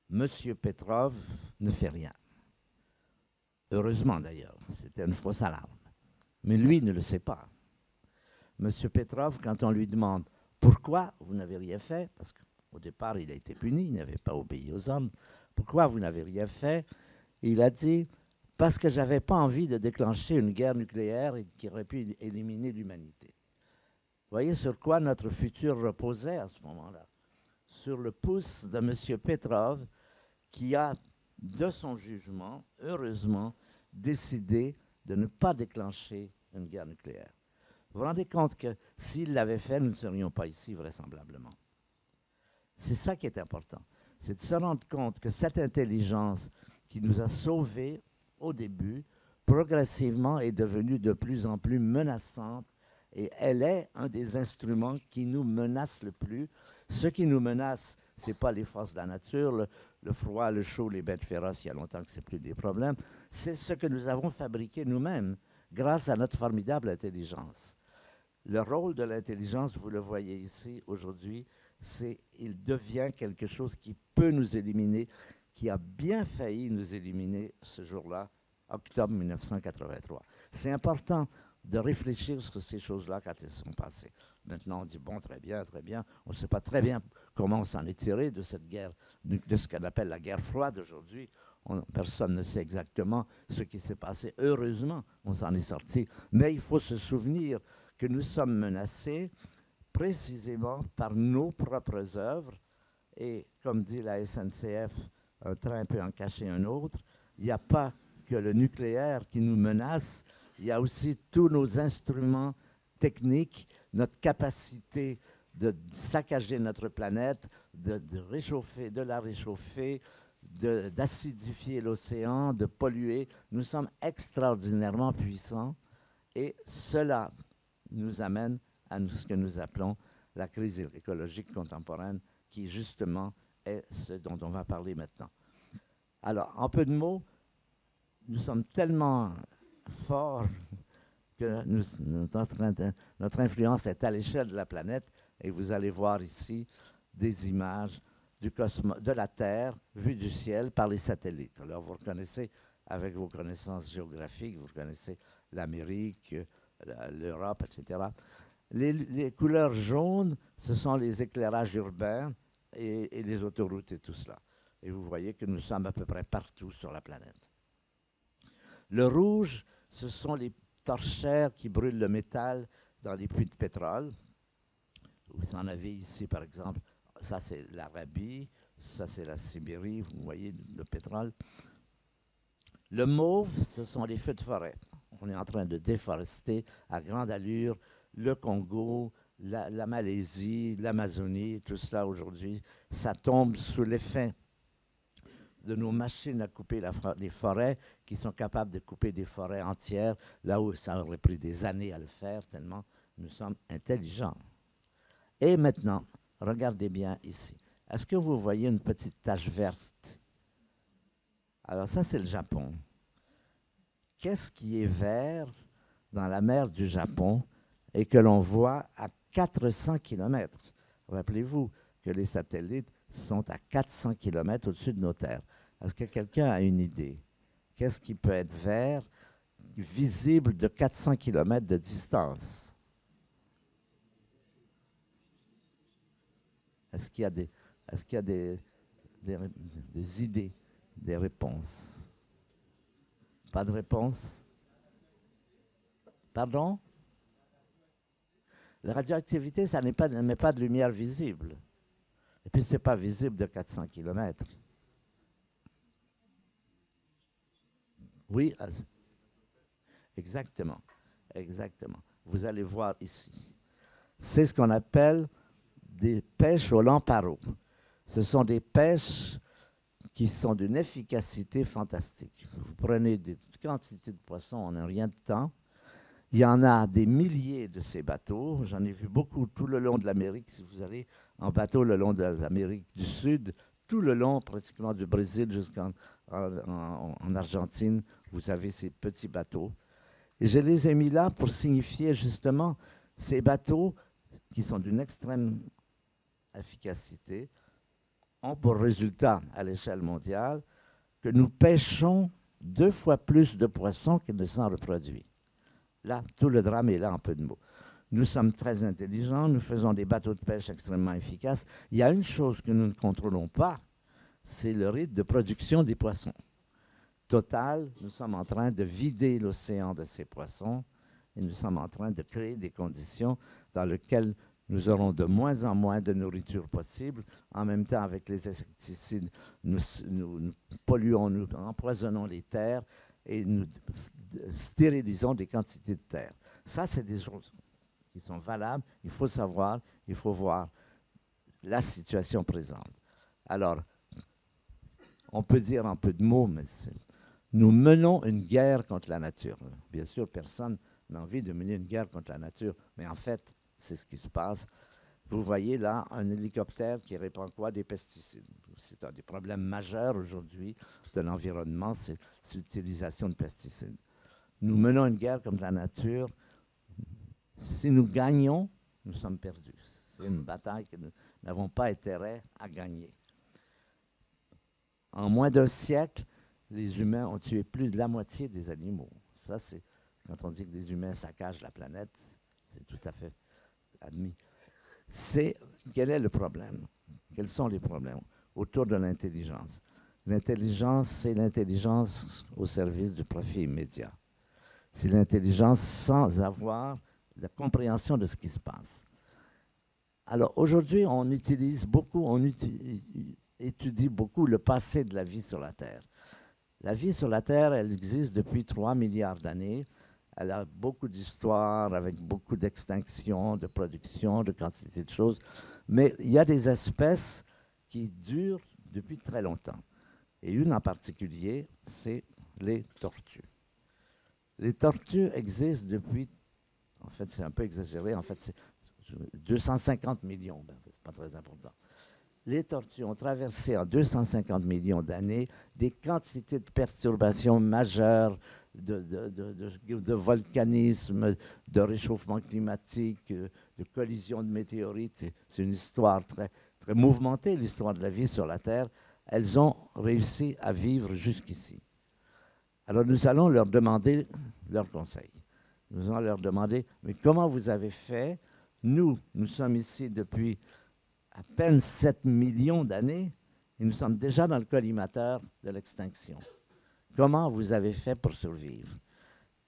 Monsieur Petrov ne fait rien. Heureusement d'ailleurs, c'était une fausse alarme. Mais lui ne le sait pas. Monsieur Petrov, quand on lui demande pourquoi vous n'avez rien fait, parce qu'au départ il a été puni, il n'avait pas obéi aux hommes, pourquoi vous n'avez rien fait, il a dit parce que j'avais pas envie de déclencher une guerre nucléaire qui aurait pu éliminer l'humanité. Voyez sur quoi notre futur reposait à ce moment-là? Sur le pouce de M. Petrov, qui a, de son jugement, heureusement, décidé de ne pas déclencher une guerre nucléaire. Vous vous rendez compte que s'il l'avait fait, nous ne serions pas ici, vraisemblablement. C'est ça qui est important. C'est de se rendre compte que cette intelligence qui nous a sauvés au début, progressivement est devenue de plus en plus menaçante et elle est un des instruments qui nous menace le plus. Ce qui nous menace, ce n'est pas les forces de la nature, le, froid, le chaud, les bêtes féroces, il y a longtemps que ce n'est plus des problèmes. C'est ce que nous avons fabriqué nous-mêmes grâce à notre formidable intelligence. Le rôle de l'intelligence, vous le voyez ici aujourd'hui, c'est il devient quelque chose qui peut nous éliminer, qui a bien failli nous éliminer ce jour-là, octobre 1983. C'est important de réfléchir sur ces choses-là quand elles sont passées. Maintenant, on dit, bon, très bien, très bien. On ne sait pas très bien comment on s'en est tiré de cette guerre, de, ce qu'on appelle la guerre froide aujourd'hui. personne ne sait exactement ce qui s'est passé. Heureusement, on s'en est sorti. Mais il faut se souvenir que nous sommes menacés précisément par nos propres œuvres. Et comme dit la SNCF, un train peut en cacher un autre. Il n'y a pas que le nucléaire qui nous menace, il y a aussi tous nos instruments techniques, notre capacité de saccager notre planète, de, réchauffer, de la réchauffer, d'acidifier l'océan, de polluer. Nous sommes extraordinairement puissants et cela nous amène à ce que nous appelons la crise écologique contemporaine, qui justement est ce dont on va parler maintenant. Alors, en peu de mots, nous sommes tellement fort que notre, influence est à l'échelle de la planète. Et vous allez voir ici des images de la Terre vue du ciel par les satellites. Alors vous reconnaissez, avec vos connaissances géographiques, vous reconnaissez l'Amérique, l'Europe, etc. Les, couleurs jaunes, ce sont les éclairages urbains et les autoroutes et tout cela. Et vous voyez que nous sommes à peu près partout sur la planète. Le rouge, ce sont les torchères qui brûlent le métal dans les puits de pétrole. Vous en avez ici, par exemple, ça c'est l'Arabie, ça c'est la Sibérie, vous voyez le pétrole. Le mauve, ce sont les feux de forêt. On est en train de déforester à grande allure le Congo, la, Malaisie, l'Amazonie, tout cela aujourd'hui, ça tombe sous l'effet de nos machines à couper les forêts qui sont capables de couper des forêts entières, là où ça aurait pris des années à le faire, tellement nous sommes intelligents. Et maintenant, regardez bien ici. Est-ce que vous voyez une petite tache verte? Alors ça, c'est le Japon. Qu'est-ce qui est vert dans la mer du Japon et que l'on voit à 400 km Rappelez-vous que les satellites sont à 400 km au-dessus de nos terres. Est-ce que quelqu'un a une idée? Qu'est-ce qui peut être vert, visible de 400 km de distance? Est-ce qu'il y a des, idées, des réponses? Pas de réponse? Pardon? La radioactivité, ça n'est pas, n'émet pas de lumière visible. Et puis, ce n'est pas visible de 400 km. Oui, exactement. Exactement. Vous allez voir ici. C'est ce qu'on appelle des pêches au lamparo. Ce sont des pêches qui sont d'une efficacité fantastique. Vous prenez des quantités de poissons en un rien de temps. Il y en a des milliers de ces bateaux. J'en ai vu beaucoup tout le long de l'Amérique. Si vous allez en bateau le long de l'Amérique du Sud, tout le long pratiquement du Brésil jusqu'en en, Argentine, vous avez ces petits bateaux. Et je les ai mis là pour signifier justement ces bateaux qui sont d'une extrême efficacité ont pour résultat à l'échelle mondiale que nous pêchons deux fois plus de poissons qu'il ne s'en reproduit. Là, tout le drame est là en peu de mots. Nous sommes très intelligents, nous faisons des bateaux de pêche extrêmement efficaces. Il y a une chose que nous ne contrôlons pas, c'est le rythme de production des poissons. Total, nous sommes en train de vider l'océan de ces poissons et nous sommes en train de créer des conditions dans lesquelles nous aurons de moins en moins de nourriture possible. En même temps, avec les insecticides, nous, polluons, nous empoisonnons les terres et nous stérilisons des quantités de terre. Ça, c'est des choses qui sont valables. Il faut savoir, il faut voir la situation présente. Alors, on peut dire un peu de mots, mais nous menons une guerre contre la nature. Bien sûr, personne n'a envie de mener une guerre contre la nature, mais en fait, c'est ce qui se passe. Vous voyez là un hélicoptère qui répand quoi? Des pesticides. C'est un des problèmes majeurs aujourd'hui de l'environnement, c'est l'utilisation de pesticides. Nous menons une guerre contre la nature. Si nous gagnons, nous sommes perdus. C'est une bataille que nous n'avons pas intérêt à gagner. En moins d'un siècle, les humains ont tué plus de la moitié des animaux. Ça, c'est quand on dit que les humains saccagent la planète, c'est tout à fait admis, c'est quel est le problème? Quels sont les problèmes autour de l'intelligence? L'intelligence, c'est l'intelligence au service du profit immédiat. C'est l'intelligence sans avoir la compréhension de ce qui se passe. Alors aujourd'hui, on utilise beaucoup, on étudie beaucoup le passé de la vie sur la Terre. La vie sur la Terre, elle existe depuis 3 milliards d'années. Elle a beaucoup d'histoires avec beaucoup d'extinctions, de production, de quantité de choses. Mais il y a des espèces qui durent depuis très longtemps. Et une en particulier, c'est les tortues. Les tortues existent depuis, en fait c'est un peu exagéré, en fait c'est 250 millions, ben, c'est pas très important. Les tortues ont traversé en 250 millions d'années des quantités de perturbations majeures de, volcanisme, de réchauffement climatique, euh, de collision de météorites. C'est une histoire très, très mouvementée, l'histoire de la vie sur la Terre. Elles ont réussi à vivre jusqu'ici. Alors nous allons leur demander leur conseil. Nous allons leur demander, mais comment vous avez fait? Nous, nous sommes ici depuis à peine 7 millions d'années et nous sommes déjà dans le collimateur de l'extinction. Comment vous avez fait pour survivre?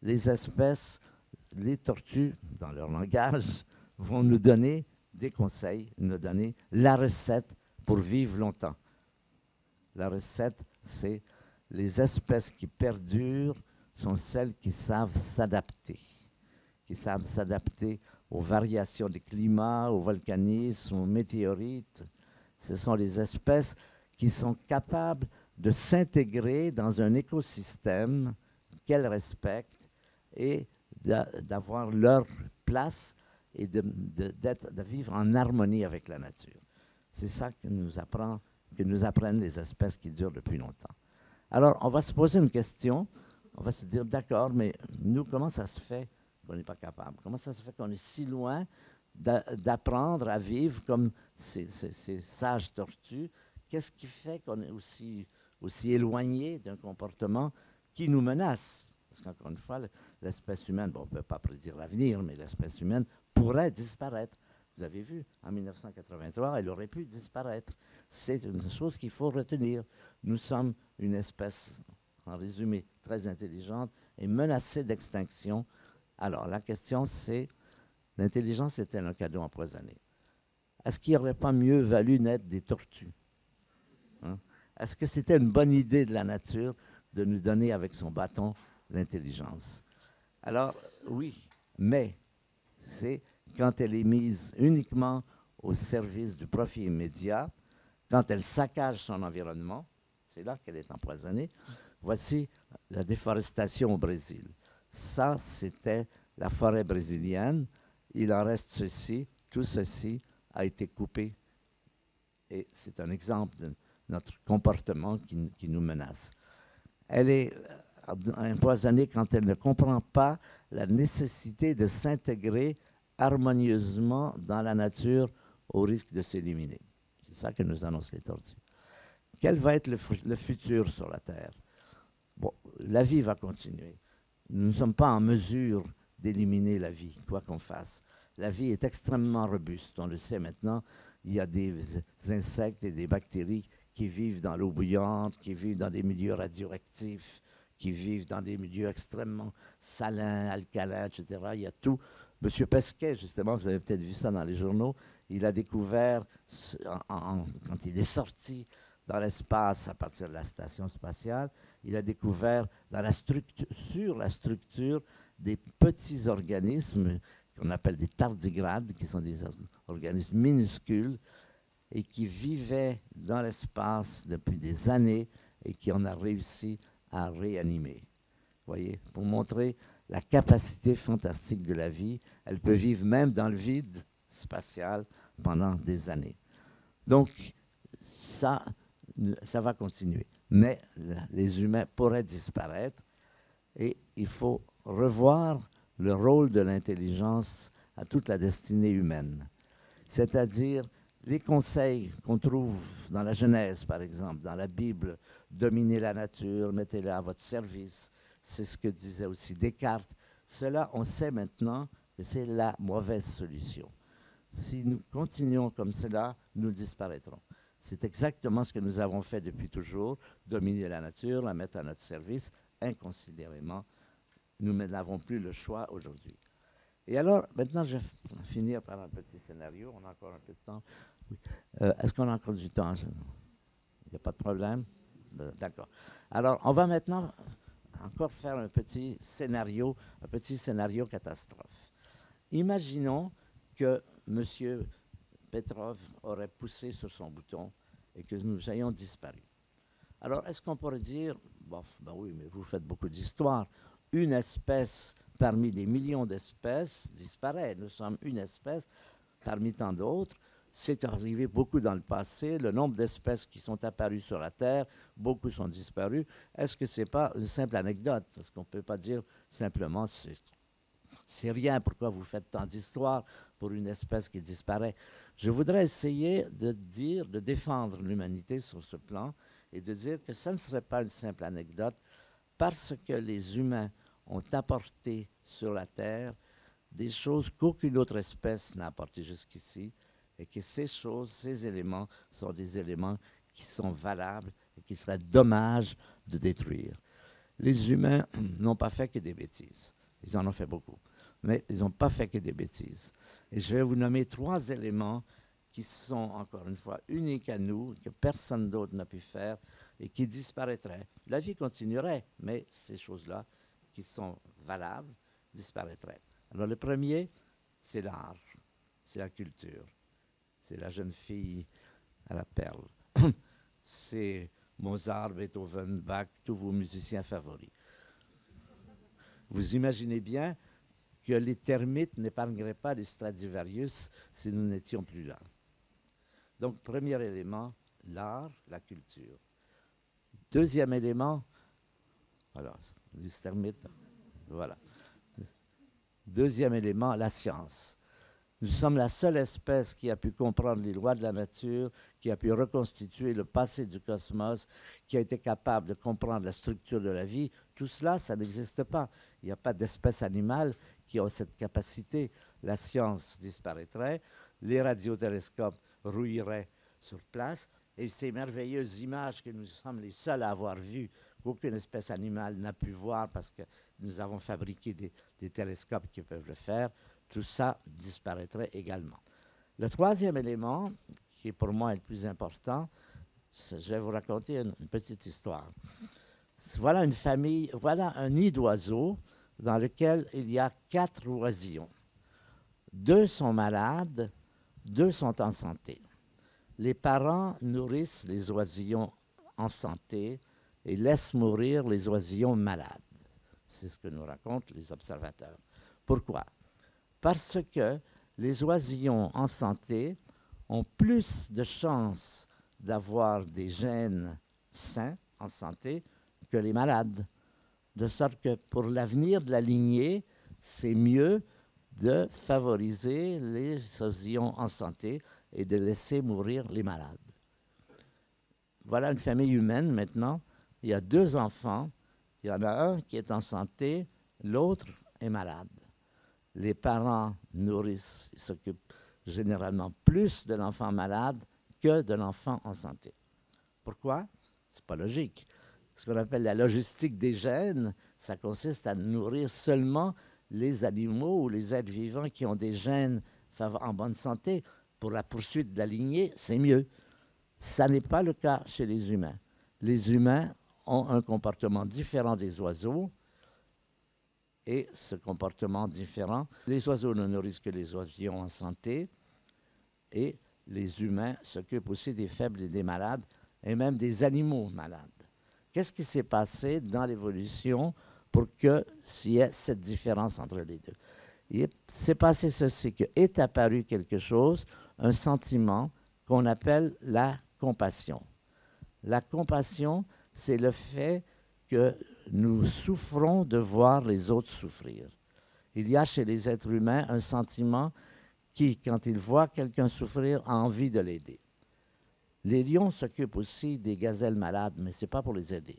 Les espèces, les tortues, dans leur langage, vont nous donner des conseils, nous donner la recette pour vivre longtemps. La recette, c'est les espèces qui perdurent sont celles qui savent s'adapter, qui savent s'adapter aux variations des climats, au volcanisme, aux météorites. Ce sont les espèces qui sont capables de s'intégrer dans un écosystème qu'elles respectent et d'avoir leur place et de, de, vivre en harmonie avec la nature. C'est ça que nous apprennent les espèces qui durent depuis longtemps. Alors, on va se poser une question. On va se dire, d'accord, mais nous, comment ça se fait qu'on n'est pas capable? Comment ça se fait qu'on est si loin d'apprendre à vivre comme ces, sages tortues? Qu'est-ce qui fait qu'on est aussi, aussi éloigné d'un comportement qui nous menace? Parce qu'encore une fois, l'espèce humaine, bon, on ne peut pas prédire l'avenir, mais l'espèce humaine pourrait disparaître. Vous avez vu, en 1983, elle aurait pu disparaître. C'est une chose qu'il faut retenir. Nous sommes une espèce, en résumé, très intelligente et menacée d'extinction. Alors, la question, c'est, l'intelligence est-elle un cadeau empoisonné? Est-ce qu'il n'aurait pas mieux valu naître des tortues? Hein? Est-ce que c'était une bonne idée de la nature de nous donner avec son bâton l'intelligence? Alors, oui, mais c'est quand elle est mise uniquement au service du profit immédiat, quand elle saccage son environnement, c'est là qu'elle est empoisonnée. Voici la déforestation au Brésil. Ça, c'était la forêt brésilienne. Il en reste ceci. Tout ceci a été coupé. Et c'est un exemple de notre comportement qui, nous menace. Elle est empoisonnée quand elle ne comprend pas la nécessité de s'intégrer harmonieusement dans la nature au risque de s'éliminer. C'est ça que nous annoncent les tortues. Quel va être le, futur sur la Terre? Bon, la vie va continuer. Nous ne sommes pas en mesure d'éliminer la vie, quoi qu'on fasse. La vie est extrêmement robuste, on le sait maintenant. Il y a des insectes et des bactéries qui vivent dans l'eau bouillante, qui vivent dans des milieux radioactifs, qui vivent dans des milieux extrêmement salins, alcalins, etc. Il y a tout. Monsieur Pesquet, justement, vous avez peut-être vu ça dans les journaux, il a découvert, quand il est sorti dans l'espace à partir de la station spatiale, il a découvert sur la structure des petits organismes qu'on appelle des tardigrades, qui sont des organismes minuscules et qui vivaient dans l'espace depuis des années et qui en a réussi à réanimer. Voyez, pour montrer la capacité fantastique de la vie, elle peut vivre même dans le vide spatial pendant des années. Donc, ça, ça va continuer. Mais les humains pourraient disparaître et il faut revoir le rôle de l'intelligence à toute la destinée humaine. C'est-à-dire les conseils qu'on trouve dans la Genèse, par exemple, dans la Bible, dominez la nature, mettez-la à votre service, c'est ce que disait aussi Descartes. Cela, on sait maintenant que c'est la mauvaise solution. Si nous continuons comme cela, nous disparaîtrons. C'est exactement ce que nous avons fait depuis toujours, dominer la nature, la mettre à notre service inconsidérément. Nous n'avons plus le choix aujourd'hui. Et alors, maintenant, je vais finir par un petit scénario. On a encore un peu de temps. Euh, est-ce qu'on a encore du temps? Il n'y a pas de problème? Euh, D'accord. Alors, on va maintenant encore faire un petit scénario, un petit scénario catastrophe. Imaginons que M. Petrov aurait poussé sur son bouton et que nous ayons disparu. Alors, est-ce qu'on pourrait dire, ben oui, mais vous faites beaucoup d'histoire, une espèce parmi des millions d'espèces disparaît. Nous sommes une espèce parmi tant d'autres. C'est arrivé beaucoup dans le passé. Le nombre d'espèces qui sont apparues sur la Terre, beaucoup sont disparues. Est-ce que ce n'est pas une simple anecdote? Est-ce qu'on ne peut pas dire simplement c'est rien, pourquoi vous faites tant d'histoires pour une espèce qui disparaît? Je voudrais essayer de dire, de défendre l'humanité sur ce plan et de dire que ça ne serait pas une simple anecdote parce que les humains ont apporté sur la Terre des choses qu'aucune autre espèce n'a apportées jusqu'ici, et que ces choses, ces éléments, sont des éléments qui sont valables et qui seraient dommage de détruire. Les humains n'ont pas fait que des bêtises. Ils en ont fait beaucoup. Mais ils n'ont pas fait que des bêtises. Et je vais vous nommer trois éléments qui sont, encore une fois, uniques à nous, que personne d'autre n'a pu faire et qui disparaîtraient. La vie continuerait, mais ces choses-là, qui sont valables, disparaîtraient. Alors le premier, c'est l'art, c'est la culture, c'est la jeune fille à la perle, c'est Mozart, Beethoven, Bach, tous vos musiciens favoris. Vous imaginez bien que les termites n'épargneraient pas les Stradivarius si nous n'étions plus là. Donc, premier élément, l'art, la culture. Deuxième élément, voilà, les termites, voilà. Deuxième élément, la science. Nous sommes la seule espèce qui a pu comprendre les lois de la nature, qui a pu reconstituer le passé du cosmos, qui a été capable de comprendre la structure de la vie. Tout cela, ça n'existe pas. Il n'y a pas d'espèce animale qui a cette capacité. La science disparaîtrait, les radiotélescopes rouilleraient sur place, et ces merveilleuses images que nous sommes les seuls à avoir vues, qu'aucune espèce animale n'a pu voir parce que nous avons fabriqué des, des télescopes qui peuvent le faire, tout ça disparaîtrait également. Le troisième élément, qui pour moi est le plus important, je vais vous raconter une, petite histoire. Voilà une famille, voilà un nid d'oiseaux dans lequel il y a quatre oisillons. Deux sont malades, deux sont en santé. Les parents nourrissent les oisillons en santé et laissent mourir les oisillons malades. C'est ce que nous racontent les observateurs. Pourquoi? Parce que les oisillons en santé ont plus de chances d'avoir des gènes sains en santé que les malades. De sorte que pour l'avenir de la lignée, c'est mieux de favoriser les oisillons en santé et de laisser mourir les malades. Voilà une famille humaine maintenant. Il y a deux enfants. Il y en a un qui est en santé, l'autre est malade les parents nourrissent, s'occupent généralement plus de l'enfant malade que de l'enfant en santé. Pourquoi? C'est pas logique. Ce qu'on appelle la logistique des gènes, ça consiste à nourrir seulement les animaux ou les êtres vivants qui ont des gènes en bonne santé. Pour la poursuite de la lignée, c'est mieux. Ça n'est pas le cas chez les humains. Les humains ont un comportement différent des oiseaux et ce comportement différent. Les oiseaux ne nourrissent que les oisillons en santé et les humains s'occupent aussi des faibles et des malades et même des animaux malades. Qu'est-ce qui s'est passé dans l'évolution pour qu'il y ait cette différence entre les deux? Il s'est passé ceci, qu'est apparu quelque chose, un sentiment qu'on appelle la compassion. La compassion, c'est le fait que nous souffrons de voir les autres souffrir. Il y a chez les êtres humains un sentiment qui, quand ils voient quelqu'un souffrir, a envie de l'aider. Les lions s'occupent aussi des gazelles malades, mais ce n'est pas pour les aider.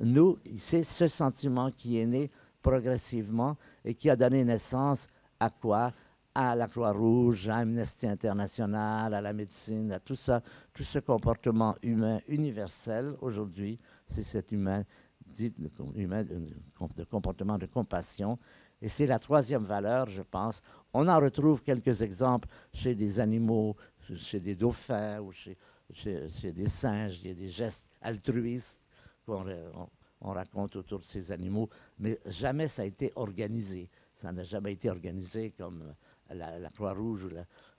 Nous, c'est ce sentiment qui est né progressivement et qui a donné naissance à quoi? À la Croix-Rouge, à Amnesty International, à la médecine, à tout ça, tout ce comportement humain universel aujourd'hui c'est cet humain, dit, humain de, comportement de compassion. Et c'est la troisième valeur, je pense. On en retrouve quelques exemples chez des animaux, chez des dauphins ou chez, chez, des singes. Il y a des gestes altruistes qu'on on, raconte autour de ces animaux, mais jamais ça a été organisé. Ça n'a jamais été organisé comme la, la Croix-Rouge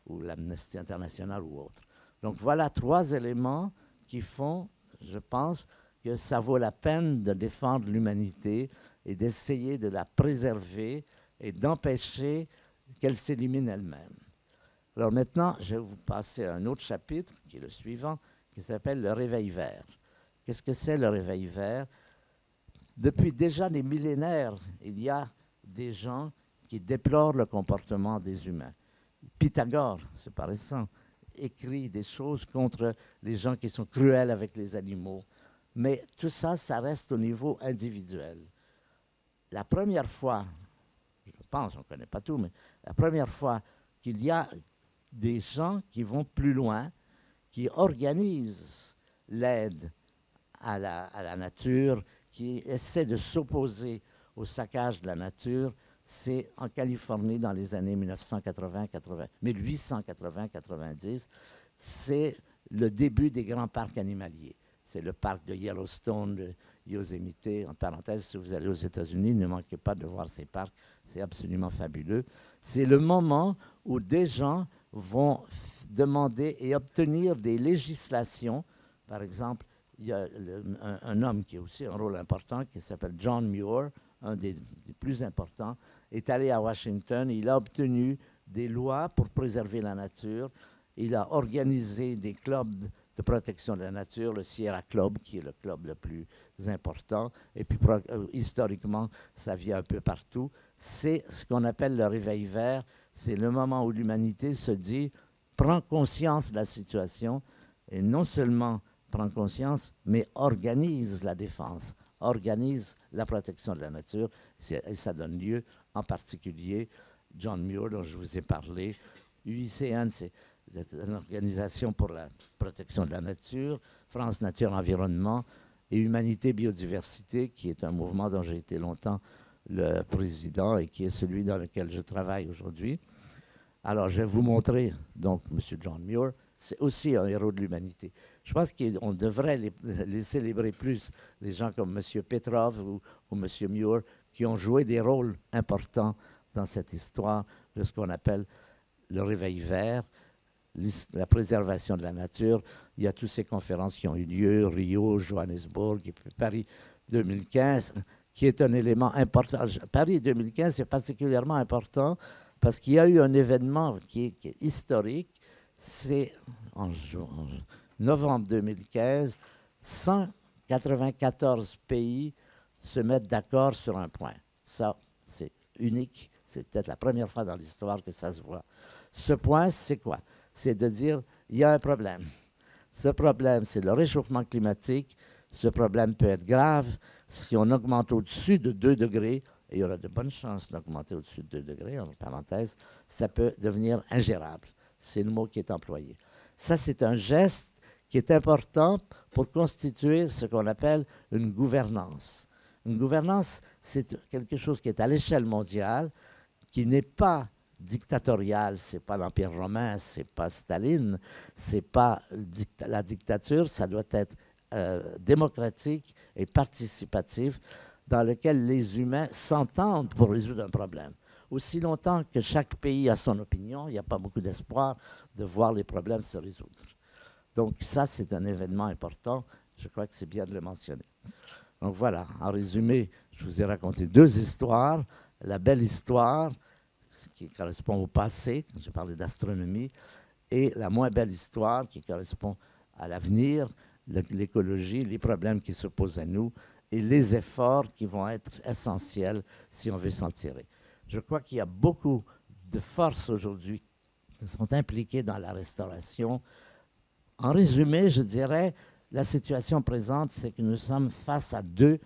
ou l'Amnesty International ou autre. Donc voilà trois éléments qui font, je pense, que ça vaut la peine de défendre l'humanité et d'essayer de la préserver et d'empêcher qu'elle s'élimine elle-même. Alors maintenant, je vais vous passer à un autre chapitre, qui est le suivant, qui s'appelle le réveil vert. Qu'est-ce que c'est le réveil vert? Depuis déjà des millénaires, il y a des gens qui déplorent le comportement des humains. Pythagore, c'est pas récent, écrit des choses contre les gens qui sont cruels avec les animaux, mais tout ça, ça reste au niveau individuel. La première fois, je pense, on ne connaît pas tout, mais la première fois qu'il y a des gens qui vont plus loin, qui organisent l'aide à la, nature, qui essaient de s'opposer au saccage de la nature, c'est en Californie dans les années 1880-90. C'est le début des grands parcs animaliers. C'est le parc de Yellowstone, de Yosemite. En parenthèse, si vous allez aux États-Unis, ne manquez pas de voir ces parcs. C'est absolument fabuleux. C'est le moment où des gens vont demander et obtenir des législations. Par exemple, il y a un, homme qui a aussi un rôle important qui s'appelle John Muir, un des, plus importants, est allé à Washington. Il a obtenu des lois pour préserver la nature. Il a organisé des clubs de protection de la nature, le Sierra Club, qui est le club le plus important. Et puis, euh, historiquement, ça vient un peu partout. C'est ce qu'on appelle le réveil vert. C'est le moment où l'humanité se dit, prend conscience de la situation, et non seulement prend conscience, mais organise la défense, organise la protection de la nature. Et ça donne lieu, en particulier, John Muir, dont je vous ai parlé. UICN, c'est une organisation pour la protection de la nature, France Nature Environnement et Humanité Biodiversité, qui est un mouvement dont j'ai été longtemps le président et qui est celui dans lequel je travaille aujourd'hui. Alors, je vais vous montrer, donc, M. John Muir, c'est aussi un héros de l'humanité. Je pense qu'on devrait les, célébrer plus, les gens comme M. Petrov ou, ou M. Muir, qui ont joué des rôles importants dans cette histoire de ce qu'on appelle le réveil vert, la préservation de la nature. Il y a toutes ces conférences qui ont eu lieu, Rio, Johannesburg et puis Paris 2015, qui est un élément important. Paris 2015 est particulièrement important parce qu'il y a eu un événement qui est, historique. C'est en, novembre 2015, 194 pays se mettent d'accord sur un point. Ça, c'est unique. C'est peut-être la première fois dans l'histoire que ça se voit. Ce point, c'est quoi? c'est de dire il y a un problème. Ce problème, c'est le réchauffement climatique. Ce problème peut être grave si on augmente au-dessus de 2 degrés, et il y aura de bonnes chances d'augmenter au-dessus de 2 degrés, en parenthèse, ça peut devenir ingérable. C'est le mot qui est employé. Ça, c'est un geste qui est important pour constituer ce qu'on appelle une gouvernance. Une gouvernance, c'est quelque chose qui est à l'échelle mondiale, qui n'est pas dictatorial, c'est pas l'Empire romain, c'est pas Staline, c'est pas la dictature, ça doit être euh, démocratique et participatif, dans lequel les humains s'entendent pour résoudre un problème. Aussi longtemps que chaque pays a son opinion, il n'y a pas beaucoup d'espoir de voir les problèmes se résoudre. Donc ça, c'est un événement important. Je crois que c'est bien de le mentionner. Donc voilà, en résumé, je vous ai raconté deux histoires. La belle histoire, ce qui correspond au passé, j'ai parlé d'astronomie, et la moins belle histoire qui correspond à l'avenir, l'écologie, les problèmes qui se posent à nous et les efforts qui vont être essentiels si on veut s'en tirer. Je crois qu'il y a beaucoup de forces aujourd'hui qui sont impliquées dans la restauration. En résumé, je dirais, la situation présente, c'est que nous sommes face à deux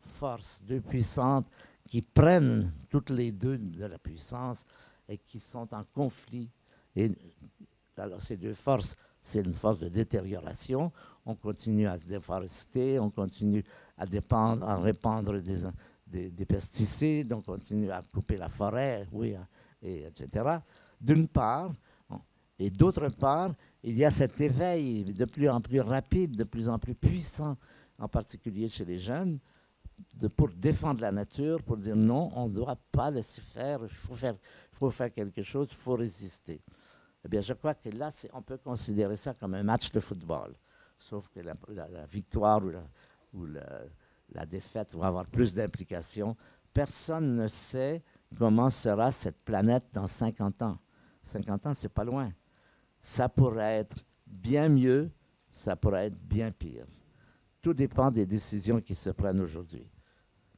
forces, deux puissantes qui prennent toutes les deux de la puissance et qui sont en conflit. Et alors ces deux forces, c'est une force de détérioration. On continue à se déforester, on continue à, répandre des, des, pesticides, on continue à couper la forêt, oui, et, etc. D'une part, et d'autre part, il y a cet éveil de plus en plus rapide, de plus en plus puissant, en particulier chez les jeunes, pour défendre la nature, pour dire non, on ne doit pas laisser faire, il faut faire, faut faire quelque chose, il faut résister. Eh bien, je crois que là, on peut considérer ça comme un match de football. Sauf que la, victoire ou, la, ou la, défaite vont avoir plus d'implications. Personne ne sait comment sera cette planète dans 50 ans. 50 ans, c'est pas loin. Ça pourrait être bien mieux, ça pourrait être bien pire. Tout dépend des décisions qui se prennent aujourd'hui.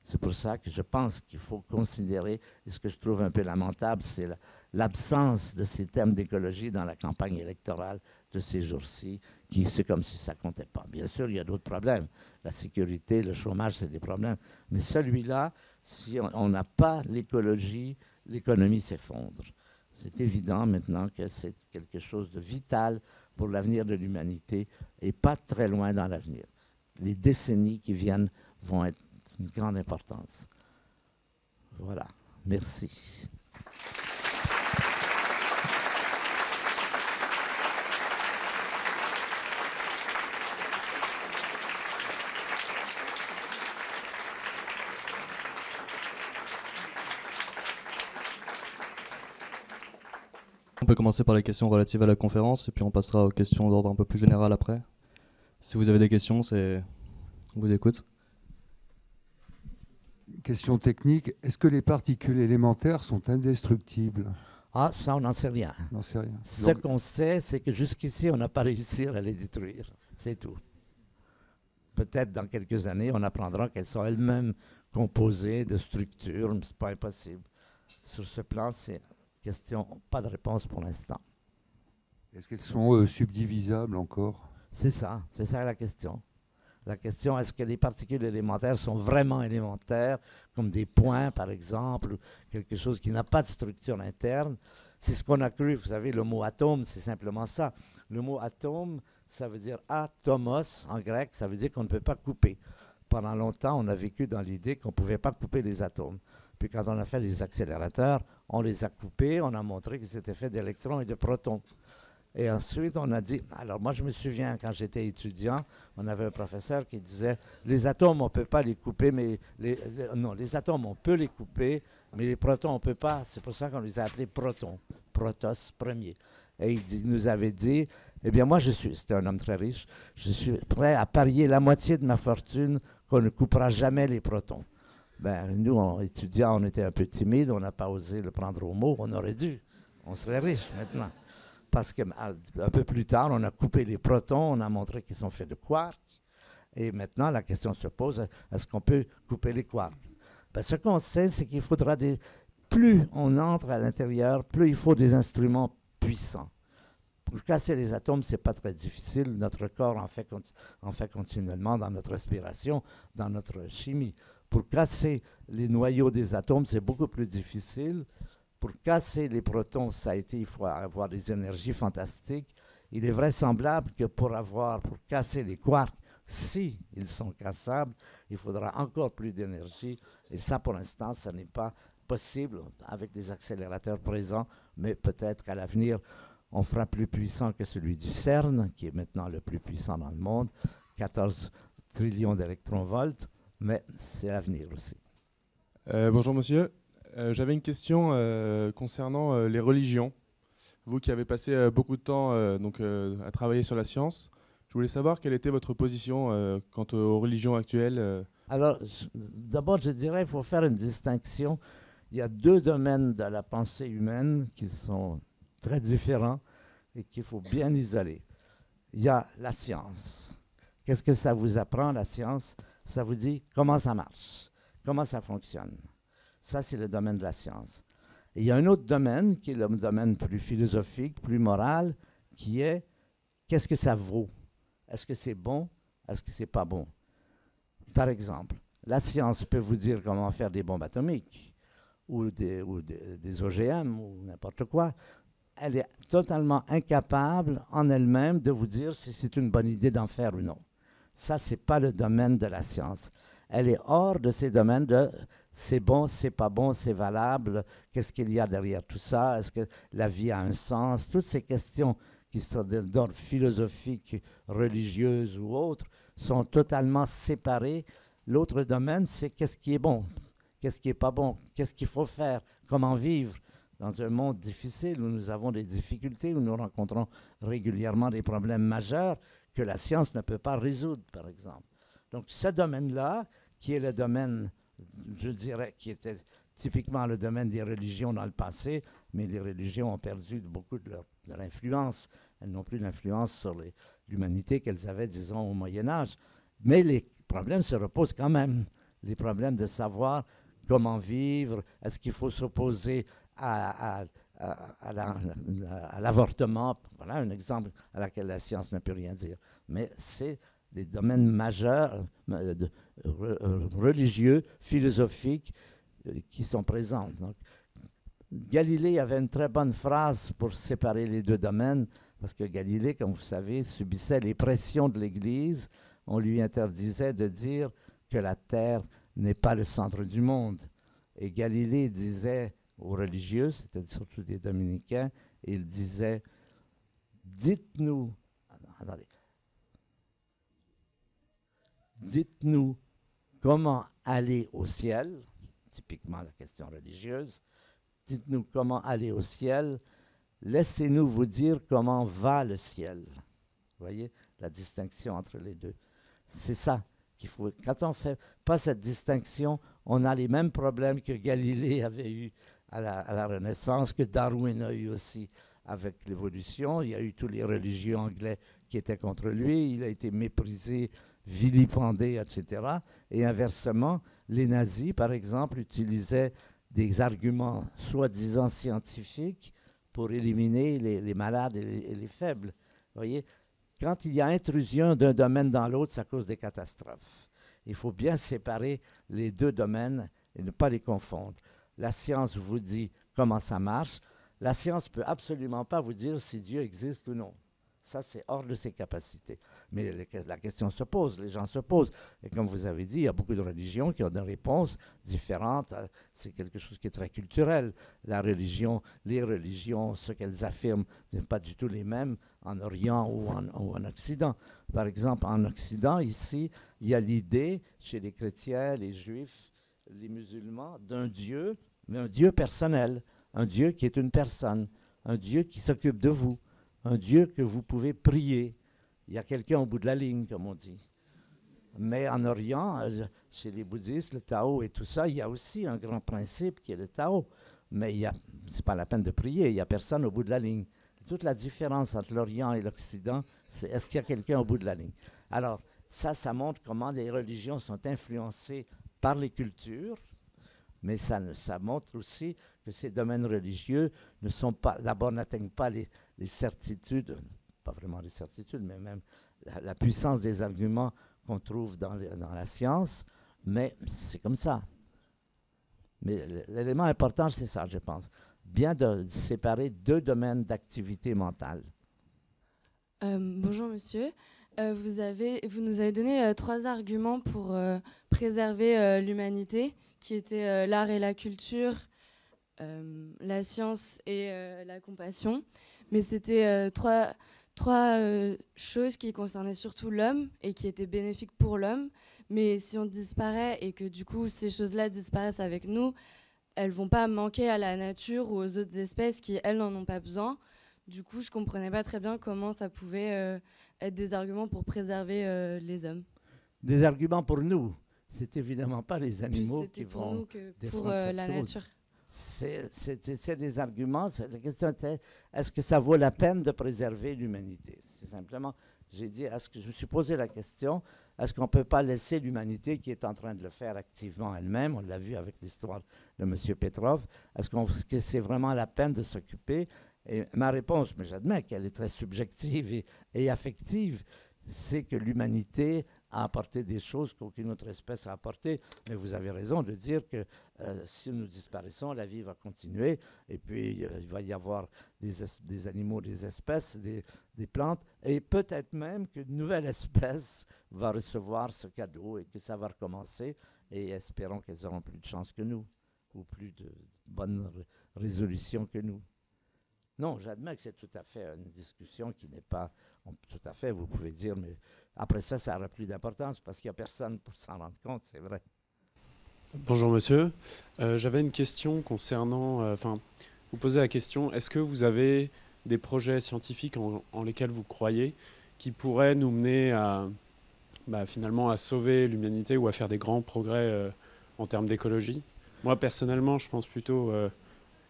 C'est pour ça que je pense qu'il faut considérer, et ce que je trouve un peu lamentable, c'est l'absence de ces thèmes d'écologie dans la campagne électorale de ces jours-ci, c'est comme si ça comptait pas. Bien sûr, il y a d'autres problèmes. La sécurité, le chômage, c'est des problèmes. Mais celui-là, si on n'a pas l'écologie, l'économie s'effondre. C'est évident maintenant que c'est quelque chose de vital pour l'avenir de l'humanité et pas très loin dans l'avenir les décennies qui viennent vont être d'une grande importance. Voilà. Merci. On peut commencer par les questions relatives à la conférence et puis on passera aux questions d'ordre un peu plus général après. Si vous avez des questions, c'est on vous écoute. Question technique, est-ce que les particules élémentaires sont indestructibles? Ah, ça, on n'en sait rien. N'en sais rien. Ce qu'on sait, c'est que jusqu'ici, on n'a pas réussi à les détruire. C'est tout. Peut-être dans quelques années, on apprendra qu'elles sont elles-mêmes composées de structures, mais ce n'est pas impossible. Sur ce plan, c'est question, pas de réponse pour l'instant. Est-ce qu'elles sont euh, subdivisables encore? C'est ça, c'est ça la question. La question, est-ce que les particules élémentaires sont vraiment élémentaires, comme des points par exemple, ou quelque chose qui n'a pas de structure interne? C'est ce qu'on a cru, vous savez, le mot atome, c'est simplement ça. Le mot atome, ça veut dire atomos en grec, ça veut dire qu'on ne peut pas couper. Pendant longtemps, on a vécu dans l'idée qu'on ne pouvait pas couper les atomes. Puis quand on a fait les accélérateurs, on les a coupés, on a montré que c'était fait d'électrons et de protons. Et ensuite, on a dit, alors moi je me souviens quand j'étais étudiant, on avait un professeur qui disait, les atomes on ne peut pas les couper, mais les, non, les atomes on peut les couper, mais les protons on ne peut pas. C'est pour ça qu'on les a appelés protons, protos premier. Et il, nous avait dit, eh bien moi je suis, c'était un homme très riche, je suis prêt à parier la moitié de ma fortune qu'on ne coupera jamais les protons. Ben, nous, en étudiants, on était un peu timides, on n'a pas osé le prendre au mot, on aurait dû. On serait riche maintenant. Parce qu'un peu plus tard, on a coupé les protons, on a montré qu'ils sont faits de quarks. Et maintenant, la question se pose, est-ce qu'on peut couper les quarks? Ben, Ce qu'on sait, c'est qu'il faudra des... Plus on entre à l'intérieur, plus il faut des instruments puissants. Pour casser les atomes, ce n'est pas très difficile. Notre corps en fait, en fait continuellement dans notre respiration, dans notre chimie. Pour casser les noyaux des atomes, c'est beaucoup plus difficile. Pour casser les protons, ça a été, il faut avoir des énergies fantastiques. Il est vraisemblable que pour avoir, pour casser les quarks, si ils sont cassables, il faudra encore plus d'énergie. Et ça, pour l'instant, ce n'est pas possible avec les accélérateurs présents, mais peut-être qu'à l'avenir, on fera plus puissant que celui du CERN, qui est maintenant le plus puissant dans le monde, 14 trillions d'électronvolts mais c'est l'avenir aussi. Euh, bonjour monsieur, euh, j'avais une question euh, concernant les religions. Vous qui avez passé beaucoup de temps donc, à travailler sur la science, je voulais savoir quelle était votre position quant aux religions actuelles. Alors, d'abord, je dirais qu'il faut faire une distinction. Il y a deux domaines de la pensée humaine qui sont très différents et qu'il faut bien isoler. Il y a la science. Qu'est-ce que ça vous apprend, la science? Ça vous dit comment ça marche, comment ça fonctionne. Ça, c'est le domaine de la science. il y a un autre domaine qui est le domaine plus philosophique, plus moral, qui est qu'est-ce que ça vaut? Est-ce que c'est bon? Est-ce que c'est pas bon? Par exemple, la science peut vous dire comment faire des bombes atomiques ou des, OGM ou n'importe quoi. Elle est totalement incapable en elle-même de vous dire si c'est une bonne idée d'en faire ou non. Ça, ce n'est pas le domaine de la science. Elle est hors de ces domaines de c'est bon, c'est pas bon, c'est valable, qu'est-ce qu'il y a derrière tout ça, est-ce que la vie a un sens, toutes ces questions qui sont d'ordre philosophique, religieuse ou autre, sont totalement séparées. L'autre domaine, c'est qu'est-ce qui est bon, qu'est-ce qui n'est pas bon, qu'est-ce qu'il faut faire, comment vivre dans un monde difficile où nous avons des difficultés, où nous rencontrons régulièrement des problèmes majeurs que la science ne peut pas résoudre, par exemple. Donc ce domaine-là, qui est le domaine, je dirais, qui était typiquement le domaine des religions dans le passé, mais les religions ont perdu beaucoup de leur, influence. Elles n'ont plus d'influence sur l'humanité qu'elles avaient, disons, au Moyen Âge. Mais les problèmes se reposent quand même. Les problèmes de savoir comment vivre, est-ce qu'il faut s'opposer à, l'avortement, voilà un exemple à laquelle la science ne peut rien dire. Mais c'est des domaines majeurs, euh, euh, religieux, philosophiques, euh, qui sont présents. Galilée avait une très bonne phrase pour séparer les deux domaines, parce que Galilée, comme vous savez, subissait les pressions de l'Église. On lui interdisait de dire que la Terre n'est pas le centre du monde. Et Galilée disait aux religieux, c'était surtout des dominicains, il disait, dites-nous, attendez, dites-nous comment aller au ciel, typiquement la question religieuse, dites-nous comment aller au ciel, laissez-nous vous dire comment va le ciel. Vous voyez la distinction entre les deux. C'est ça qu'il faut. Quand on ne fait pas cette distinction, on a les mêmes problèmes que Galilée avait eu à la, Renaissance, que Darwin a eu aussi avec l'évolution. Il y a eu tous les religieux anglais qui étaient contre lui. Il a été méprisé, vilipendé, etc. Et inversement, les nazis, par exemple, utilisaient des arguments soi-disant scientifiques pour éliminer les, les malades et les, et les faibles. Vous voyez, quand il y a intrusion d'un domaine dans l'autre, ça cause des catastrophes. Il faut bien séparer les deux domaines et ne pas les confondre. La science vous dit comment ça marche. La science ne peut absolument pas vous dire si Dieu existe ou non. Ça, c'est hors de ses capacités. Mais la question se pose, les gens se posent. Et comme vous avez dit, il y a beaucoup de religions qui ont des réponses différentes. Euh, C'est quelque chose qui est très culturel. La religion, les religions, ce qu'elles affirment, ne sont pas du tout les mêmes en Orient ou en, ou en Occident. Par exemple, en Occident, ici, il y a l'idée chez les chrétiens, les juifs, les musulmans, d'un Dieu, mais un Dieu personnel, un Dieu qui est une personne, un Dieu qui s'occupe de vous, un Dieu que vous pouvez prier. Il y a quelqu'un au bout de la ligne, comme on dit. Mais en Orient, euh, chez les bouddhistes, le Tao et tout ça, il y a aussi un grand principe qui est le Tao. Mais ce n'est pas la peine de prier, il n'y a personne au bout de la ligne. Toute la différence entre l'Orient et l'Occident, c'est est-ce qu'il y a quelqu'un au bout de la ligne? Alors, ça, ça montre comment les religions sont influencées par les cultures, mais ça, montre aussi que ces domaines religieux ne sont pas, d'abord n'atteignent pas les, certitudes, pas vraiment les certitudes, mais même la, puissance des arguments qu'on trouve dans, la science, mais c'est comme ça. Mais l'élément important, c'est ça, je pense. Bien de séparer deux domaines d'activité mentale. Euh, bonjour monsieur. Euh, vous, nous avez donné euh, trois arguments pour préserver l'humanité, qui étaient euh, l'art et la culture, euh, la science et euh, la compassion. Mais c'était trois, trois choses qui concernaient surtout l'homme et qui étaient bénéfiques pour l'homme. Mais si on disparaît et que du coup ces choses-là disparaissent avec nous, elles vont pas manquer à la nature ou aux autres espèces qui, elles, n'en ont pas besoin. Du coup, je comprenais pas très bien comment ça pouvait être des arguments pour préserver les hommes. Des arguments pour nous. C'est évidemment pas les animaux qui pour vont. nous que pour euh, la nature. C'est des arguments. La question était est-ce que ça vaut la peine de préserver l'humanité? C'est simplement, j'ai dit, est-ce que je me suis posé la question est-ce qu'on ne peut pas laisser l'humanité qui est en train de le faire activement elle-même On l'a vu avec l'histoire de M. Petrov. Est-ce qu'on- que c'est vraiment la peine de s'occuper? Et ma réponse, mais j'admets qu'elle est très subjective et, et affective, c'est que l'humanité a apporté des choses qu'aucune autre espèce a apporté. Mais vous avez raison de dire que euh, si nous disparaissons, la vie va continuer, et puis euh, il va y avoir des, es- des animaux, des espèces, des, plantes, et peut-être même qu'une nouvelle espèce va recevoir ce cadeau et que ça va recommencer, et espérons qu'elles auront plus de chance que nous, ou plus de bonnes ré- résolutions que nous. Non, j'admets que c'est tout à fait une discussion qui n'est pas... tout à fait, vous pouvez dire, mais après ça, ça n'aura plus d'importance parce qu'il n'y a personne pour s'en rendre compte, c'est vrai. Bonjour monsieur, Euh, j'avais une question concernant, euh, enfin, vous posez la question, est-ce que vous avez des projets scientifiques en, lesquels vous croyez qui pourraient nous mener à, bah, finalement, à sauver l'humanité ou à faire des grands progrès euh, en termes d'écologie? Moi personnellement, je pense plutôt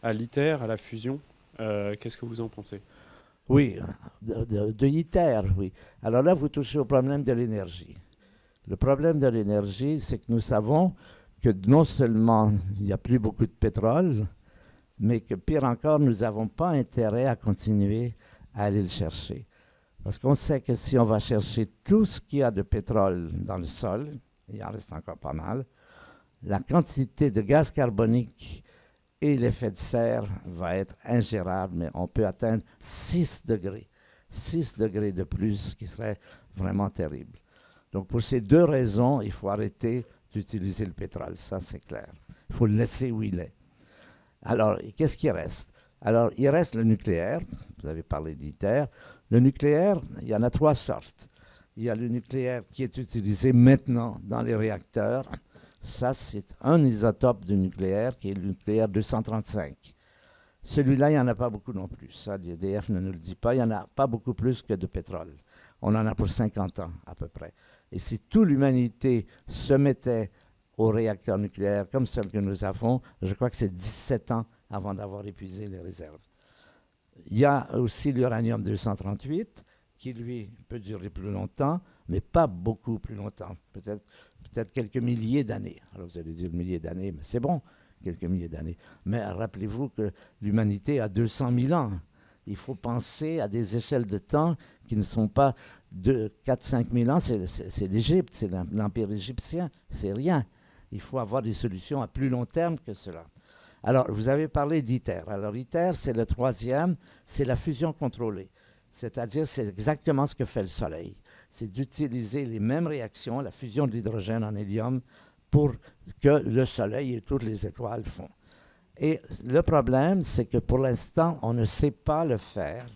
à l'ITER, à la fusion. Qu'est-ce que vous en pensez? Oui, de, de, oui. Alors là, vous touchez au problème de l'énergie. Le problème de l'énergie, c'est que nous savons que non seulement il n'y a plus beaucoup de pétrole, mais que pire encore, nous n'avons pas intérêt à continuer à aller le chercher. Parce qu'on sait que si on va chercher tout ce qu'il y a de pétrole dans le sol, il en reste encore pas mal, la quantité de gaz carbonique et l'effet de serre va être ingérable, mais on peut atteindre 6 degrés. 6 degrés de plus, ce qui serait vraiment terrible. Donc pour ces deux raisons, il faut arrêter d'utiliser le pétrole, ça c'est clair. Il faut le laisser où il est. Alors, qu'est-ce qui reste? Alors, il reste le nucléaire. Vous avez parlé d'ITER. Le nucléaire, il y en a trois sortes. Il y a le nucléaire qui est utilisé maintenant dans les réacteurs. Ça, c'est un isotope du nucléaire qui est le nucléaire 235. Celui-là, il n'y en a pas beaucoup non plus. Ça, l'IDF ne nous le dit pas. Il n'y en a pas beaucoup plus que de pétrole. On en a pour 50 ans à peu près. Et si toute l'humanité se mettait aux réacteurs nucléaires comme ceux que nous avons, je crois que c'est 17 ans avant d'avoir épuisé les réserves. Il y a aussi l'uranium 238 qui, lui, peut durer plus longtemps, mais pas beaucoup plus longtemps, peut-être peut quelques milliers d'années. Alors vous allez dire milliers d'années, mais c'est bon, quelques milliers d'années. Mais rappelez-vous que l'humanité a 200 000 ans. Il faut penser à des échelles de temps qui ne sont pas de 4-5 000 ans, c'est l'Égypte, c'est l'Empire égyptien, c'est rien. Il faut avoir des solutions à plus long terme que cela. Alors, vous avez parlé d'ITER. Alors, ITER, c'est le troisième, c'est la fusion contrôlée. C'est-à-dire, c'est exactement ce que fait le Soleil. C'est d'utiliser les mêmes réactions, la fusion de l'hydrogène en hélium, pour que le Soleil et toutes les étoiles font. Et le problème, c'est que pour l'instant, on ne sait pas le faire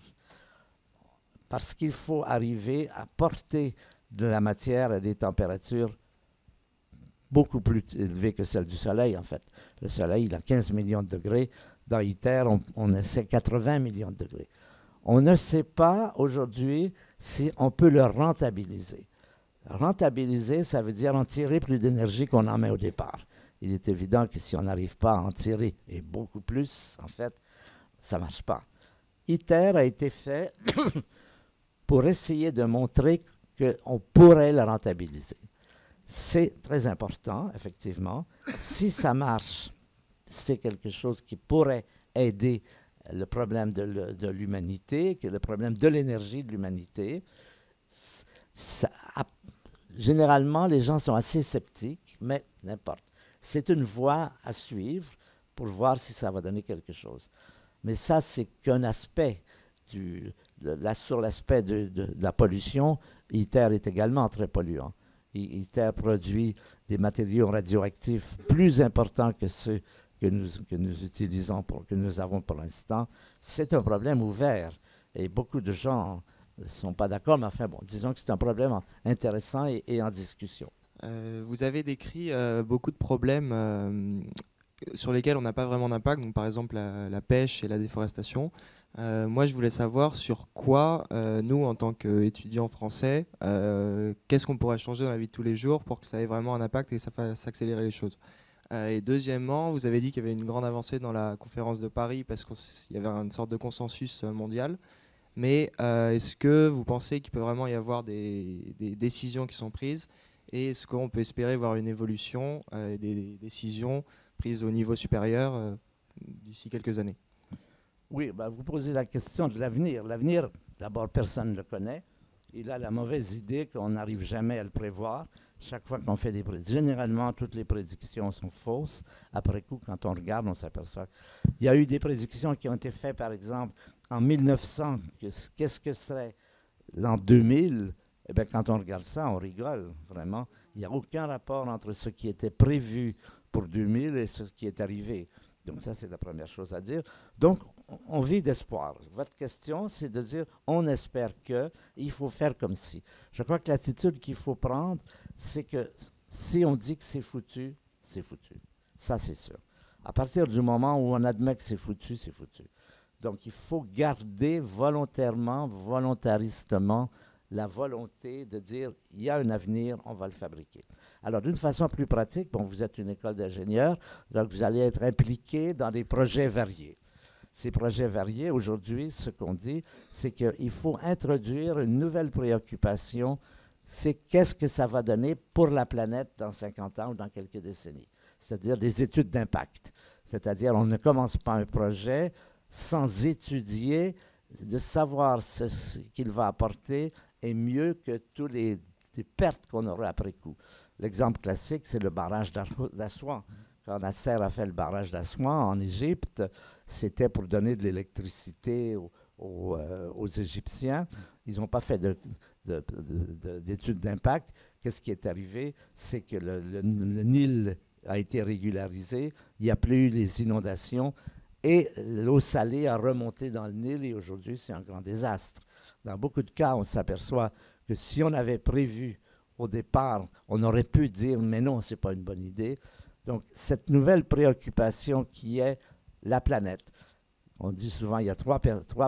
parce qu'il faut arriver à porter de la matière à des températures beaucoup plus élevées que celles du Soleil, en fait. Le Soleil, il a 15 millions de degrés. Dans ITER, on, on essaie 80 millions de degrés. On ne sait pas aujourd'hui si on peut le rentabiliser. Rentabiliser, ça veut dire en tirer plus d'énergie qu'on en met au départ. Il est évident que si on n'arrive pas à en tirer, et beaucoup plus, en fait, ça ne marche pas. ITER a été fait pour essayer de montrer qu'on pourrait le rentabiliser. C'est très important, effectivement. Si ça marche, c'est quelque chose qui pourrait aider le problème de l'humanité, le problème de l'énergie de l'humanité. Généralement, les gens sont assez sceptiques, mais n'importe. C'est une voie à suivre pour voir si ça va donner quelque chose. Mais ça, c'est qu'un aspect du, sur l'aspect de, la pollution, ITER est également très polluant. ITER produit des matériaux radioactifs plus importants que ceux que nous, utilisons, pour, que nous avons pour l'instant. C'est un problème ouvert et beaucoup de gens ne sont pas d'accord, mais enfin bon, disons que c'est un problème intéressant et, en discussion. Euh, vous avez décrit euh, beaucoup de problèmes euh, sur lesquels on n'a pas vraiment d'impact, donc par exemple la, pêche et la déforestation. Moi, je voulais savoir sur quoi, nous, en tant qu'étudiants français, qu'est-ce qu'on pourrait changer dans la vie de tous les jours pour que ça ait vraiment un impact et que ça fasse accélérer les choses? Et deuxièmement, vous avez dit qu'il y avait une grande avancée dans la conférence de Paris parce qu'il y avait une sorte de consensus mondial. Mais est-ce que vous pensez qu'il peut vraiment y avoir des, décisions qui sont prises? Et est-ce qu'on peut espérer voir une évolution et des décisions prises au niveau supérieur d'ici quelques années? Oui, bah, vous posez la question de l'avenir. L'avenir, d'abord, personne ne le connaît. Il a la mauvaise idée qu'on n'arrive jamais à le prévoir. Chaque fois qu'on fait des prédictions, généralement, toutes les prédictions sont fausses. Après coup, quand on regarde, on s'aperçoit. Il y a eu des prédictions qui ont été faites, par exemple, en 1900. Qu'est-ce que serait l'an 2000 eh bien, quand on regarde ça, on rigole, vraiment. Il n'y a aucun rapport entre ce qui était prévu pour 2000 et ce qui est arrivé. Donc ça, c'est la première chose à dire. Donc, on vit d'espoir. Votre question, c'est de dire, on espère que, il faut faire comme si. Je crois que l'attitude qu'il faut prendre, c'est que si on dit que c'est foutu, c'est foutu. Ça, c'est sûr. À partir du moment où on admet que c'est foutu, c'est foutu. Donc, il faut garder volontairement, volontaristement, la volonté de dire, il y a un avenir, on va le fabriquer. Alors, d'une façon plus pratique, bon, vous êtes une école d'ingénieurs, donc vous allez être impliqué dans des projets variés. Ces projets variés, aujourd'hui, ce qu'on dit, c'est qu'il faut introduire une nouvelle préoccupation, c'est qu'est-ce que ça va donner pour la planète dans 50 ans ou dans quelques décennies. C'est-à-dire des études d'impact. C'est-à-dire, on ne commence pas un projet sans étudier, de savoir ce qu'il va apporter est mieux que toutes les, pertes qu'on aura après coup. L'exemple classique, c'est le barrage d'Assouan. Quand Nasser a fait le barrage d'Assouan en Égypte, c'était pour donner de l'électricité aux, euh, Égyptiens. Ils n'ont pas fait d'études d'impact. Qu'est-ce qui est arrivé? C'est que le, Nil a été régularisée, il n'y a plus eu les inondations et l'eau salée a remonté dans le Nil et aujourd'hui c'est un grand désastre. Dans beaucoup de cas, on s'aperçoit que si on avait prévu au départ, on aurait pu dire mais non, ce n'est pas une bonne idée. Donc cette nouvelle préoccupation qui est la planète. On dit souvent il y a trois,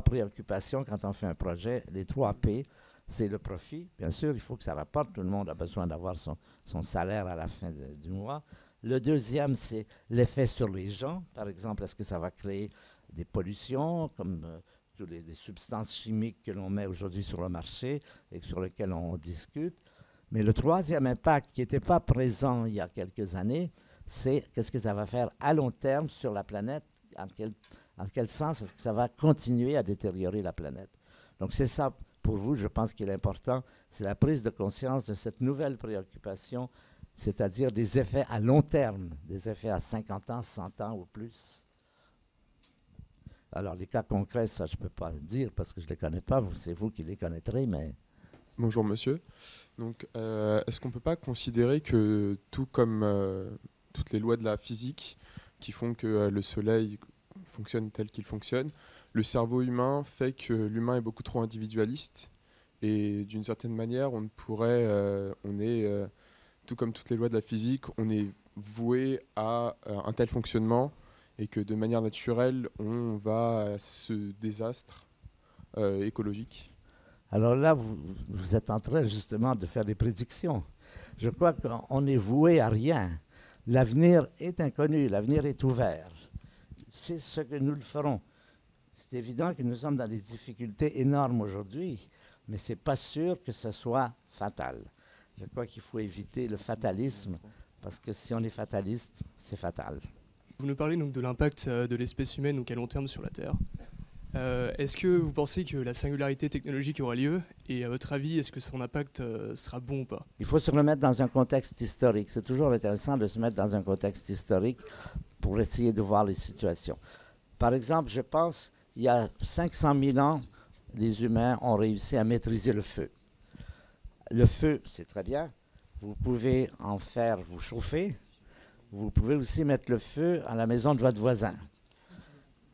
préoccupations quand on fait un projet, les trois P. C'est le profit, bien sûr, il faut que ça rapporte, tout le monde a besoin d'avoir son, salaire à la fin du mois. Le deuxième, c'est l'effet sur les gens. Par exemple, est-ce que ça va créer des pollutions, euh, toutes les, substances chimiques que l'on met aujourd'hui sur le marché et sur lesquelles on discute. Mais le troisième impact qui n'était pas présent il y a quelques années, c'est qu'est-ce que ça va faire à long terme sur la planète, en quel, en quel sens est-ce que ça va continuer à détériorer la planète. Donc c'est ça, pour vous, je pense qu'il est important, c'est la prise de conscience de cette nouvelle préoccupation c'est-à-dire des effets à long terme, des effets à 50 ans, 100 ans ou plus. Alors les cas concrets, ça je ne peux pas le dire parce que je ne les connais pas, c'est vous qui les connaîtrez, mais... Bonjour monsieur. Donc euh, est-ce qu'on ne peut pas considérer que tout comme euh, toutes les lois de la physique qui font que euh, le Soleil fonctionne tel qu'il fonctionne, le cerveau humain fait que l'humain est beaucoup trop individualiste et d'une certaine manière on pourrait, on est tout comme toutes les lois de la physique, on est voué à un tel fonctionnement et que de manière naturelle, on va à ce désastre euh, écologique Alors là, vous, vous, êtes en train justement de faire des prédictions. Je crois qu'on est voué à rien. L'avenir est inconnu, l'avenir est ouvert. C'est ce que nous le ferons. C'est évident que nous sommes dans des difficultés énormes aujourd'hui, mais ce n'est pas sûr que ce soit fatal. Je crois qu'il faut éviter le fatalisme, parce que si on est fataliste, c'est fatal. Vous nous parlez donc de l'impact euh, de l'espèce humaine donc à long terme sur la Terre. Euh, est-ce que vous pensez que la singularité technologique aura lieu? Et à votre avis, est-ce que son impact euh, sera bon ou pas? Il faut se remettre dans un contexte historique. C'est toujours intéressant de se mettre dans un contexte historique pour essayer de voir les situations. Par exemple, je pense, il y a 500 000 ans, les humains ont réussi à maîtriser le feu. Le feu, c'est très bien. Vous pouvez en faire vous chauffer. Vous pouvez aussi mettre le feu à la maison de votre voisin.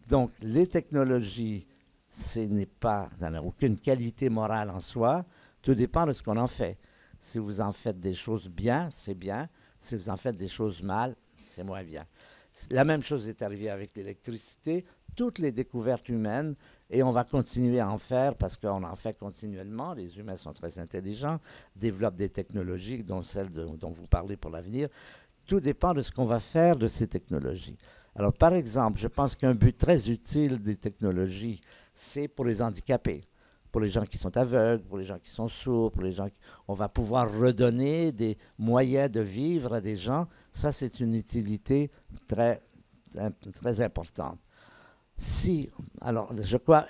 Donc, les technologies, ce n'est pas, ça n'a aucune qualité morale en soi. Tout dépend de ce qu'on en fait. Si vous en faites des choses bien, c'est bien. Si vous en faites des choses mal, c'est moins bien. La même chose est arrivée avec l'électricité. Toutes les découvertes humaines et on va continuer à en faire parce qu'on en fait continuellement. Les humains sont très intelligents, développent des technologies, dont celles dont vous parlez pour l'avenir. Tout dépend de ce qu'on va faire de ces technologies. Alors, par exemple, je pense qu'un but très utile des technologies, c'est pour les handicapés, pour les gens qui sont aveugles, pour les gens qui sont sourds, pour les gens qui... On va pouvoir redonner des moyens de vivre à des gens. Ça, c'est une utilité très, très importante. Si, alors je crois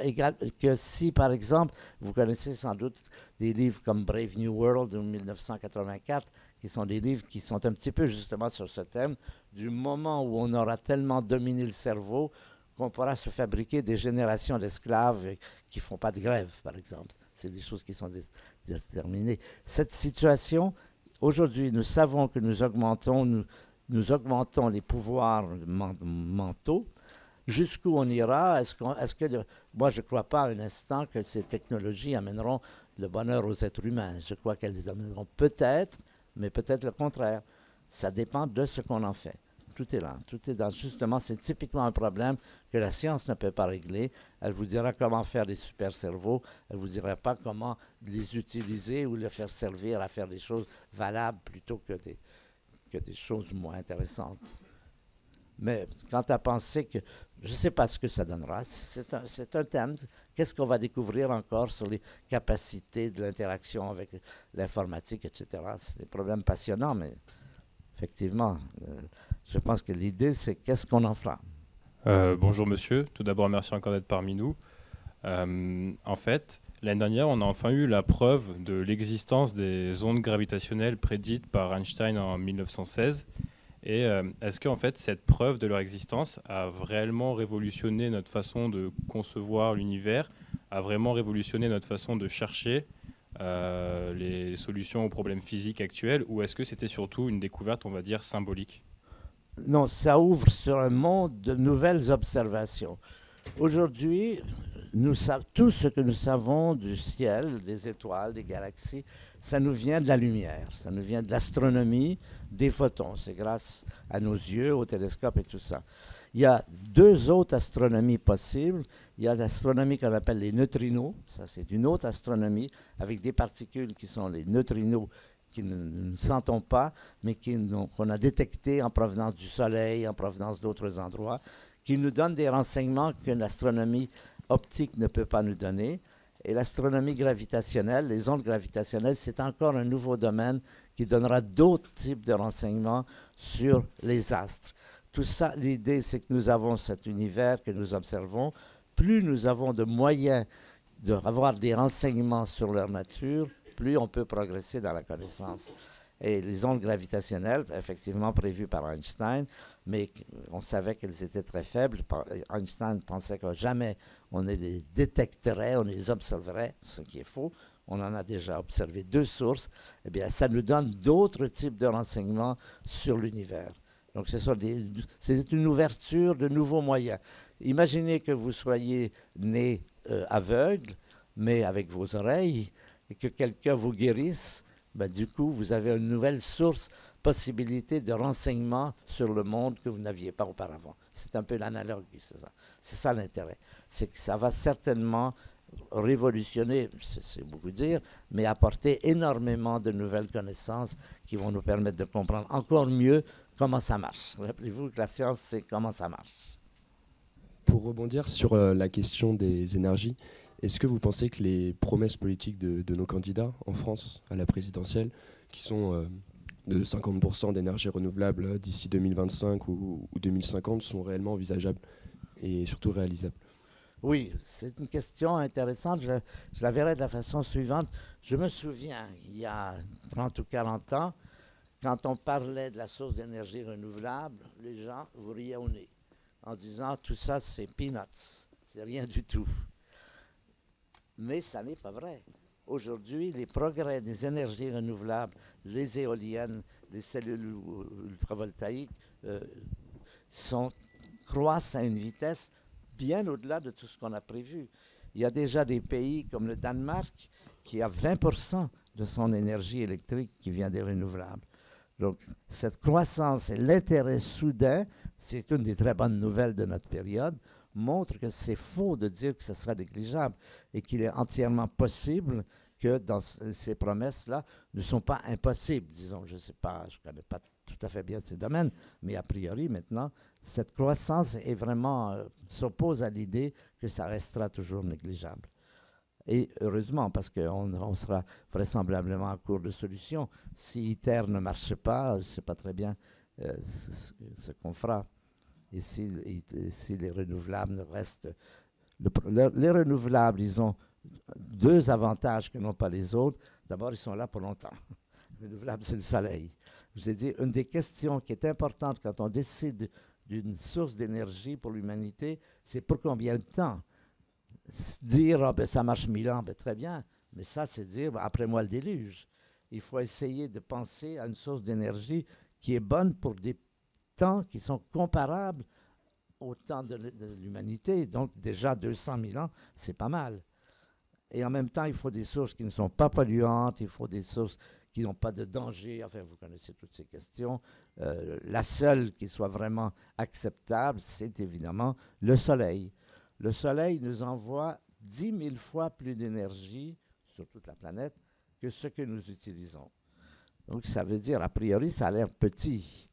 que si par exemple, vous connaissez sans doute des livres comme Brave New World de 1984, qui sont des livres qui sont un petit peu justement sur ce thème, du moment où on aura tellement dominé le cerveau qu'on pourra se fabriquer des générations d'esclaves qui ne font pas de grève, par exemple. C'est des choses qui sont déterminées. Cette situation, aujourd'hui, nous savons que nous augmentons, nous, augmentons les pouvoirs mentaux, Jusqu'où on ira? Est-ce est que moi je ne crois pas un instant que ces technologies amèneront le bonheur aux êtres humains. Je crois qu'elles les amèneront peut-être, mais peut-être le contraire. Ça dépend de ce qu'on en fait. Tout est là. Tout est dans. Justement, c'est typiquement un problème que la science ne peut pas régler. Elle vous dira comment faire des super cerveaux. Elle vous dira pas comment les utiliser ou les faire servir à faire des choses valables plutôt que des, que des choses moins intéressantes. Mais quant à penser que je ne sais pas ce que ça donnera. C'est un, thème. Qu'est-ce qu'on va découvrir encore sur les capacités de l'interaction avec l'informatique, etc. C'est des problèmes passionnants, mais effectivement, euh, je pense que l'idée, c'est qu'est-ce qu'on en fera? Euh, bonjour monsieur. Tout d'abord, merci encore d'être parmi nous. Euh, en fait, l'année dernière, on a enfin eu la preuve de l'existence des ondes gravitationnelles prédites par Einstein en 1916 et euh, est-ce que fait, cette preuve de leur existence a réellement révolutionné notre façon de concevoir l'univers, a vraiment révolutionné notre façon de chercher euh, les solutions aux problèmes physiques actuels, ou est-ce que c'était surtout une découverte, on va dire, symbolique? Non, ça ouvre sur un monde de nouvelles observations. Aujourd'hui, nous tout ce que nous savons du ciel, des étoiles, des galaxies, ça nous vient de la lumière, ça nous vient de l'astronomie, des photons. C'est grâce à nos yeux, au télescope et tout ça. Il y a deux autres astronomies possibles. Il y a l'astronomie qu'on appelle les neutrinos. Ça, c'est une autre astronomie avec des particules qui sont les neutrinos que nous ne sentons pas, mais qu'on a détectés en provenance du Soleil, en provenance d'autres endroits, qui nous donnent des renseignements qu'une astronomie optique ne peut pas nous donner. Et l'astronomie gravitationnelle, les ondes gravitationnelles, c'est encore un nouveau domaine qui donnera d'autres types de renseignements sur les astres. Tout ça, l'idée, c'est que nous avons cet univers que nous observons. Plus nous avons de moyens d'avoir des renseignements sur leur nature, plus on peut progresser dans la connaissance. Et les ondes gravitationnelles, effectivement prévues par Einstein, mais on savait qu'elles étaient très faibles. Einstein pensait que jamais on les détecterait, on les observerait, ce qui est faux. On en a déjà observé deux sources. Eh bien, ça nous donne d'autres types de renseignements sur l'univers. Donc, c'est une ouverture de nouveaux moyens. Imaginez que vous soyez né euh, aveugle, mais avec vos oreilles, et que quelqu'un vous guérisse. Ben, du coup, vous avez une nouvelle source, possibilité de renseignement sur le monde que vous n'aviez pas auparavant. C'est un peu l'analogue, c'est ça. C'est ça l'intérêt. C'est que ça va certainement révolutionner, c'est beaucoup dire, mais apporter énormément de nouvelles connaissances qui vont nous permettre de comprendre encore mieux comment ça marche. Rappelez-vous que la science, c'est comment ça marche. Pour rebondir sur euh, la question des énergies, est-ce que vous pensez que les promesses politiques de, nos candidats en France à la présidentielle, qui sont euh, de 50% d'énergie renouvelable d'ici 2025 ou, 2050, sont réellement envisageables et surtout réalisables? Oui, c'est une question intéressante. Je, la verrai de la façon suivante. Je me souviens, il y a 30 ou 40 ans, quand on parlait de la source d'énergie renouvelable, les gens vous riaient au nez en disant tout ça c'est peanuts, c'est rien du tout. Mais ça n'est pas vrai. Aujourd'hui, les progrès des énergies renouvelables, les éoliennes, les cellules ultravoltaïques, euh, croissent à une vitesse bien au-delà de tout ce qu'on a prévu. Il y a déjà des pays comme le Danemark qui a 20% de son énergie électrique qui vient des renouvelables. Donc, cette croissance et l'intérêt soudain, c'est une des très bonnes nouvelles de notre période, montre que c'est faux de dire que ce sera négligeable et qu'il est entièrement possible que dans ces promesses-là ne sont pas impossibles, disons. Je ne sais pas, je ne connais pas tout à fait bien ces domaines, mais a priori, maintenant, cette croissance est vraiment euh, s'oppose à l'idée que ça restera toujours négligeable. Et heureusement, parce qu'on on sera vraisemblablement en cours de solution. Si ITER ne marche pas, je ne sais pas très bien euh, ce, qu'on fera. Et si, les renouvelables restent... les renouvelables, ils ont deux avantages que n'ont pas les autres. D'abord, ils sont là pour longtemps. Les renouvelables, c'est le soleil. Je vous ai dit, une des questions qui est importante quand on décide d'une source d'énergie pour l'humanité, c'est pour combien de temps? Dire ah, ben, ça marche mille ans, ben, très bien, mais ça c'est dire ben, après moi le déluge. Il faut essayer de penser à une source d'énergie qui est bonne pour des temps qui sont comparables au temps de l'humanité. Donc déjà 200 000 ans, c'est pas mal. Et en même temps, il faut des sources qui ne sont pas polluantes, il faut des sources qui n'ont pas de danger. Enfin, vous connaissez toutes ces questions. Euh, la seule qui soit vraiment acceptable, c'est évidemment le Soleil le Soleil nous envoie 10 000 fois plus d'énergie sur toute la planète que ce que nous utilisons. Donc ça veut dire, a priori, ça a l'air petit.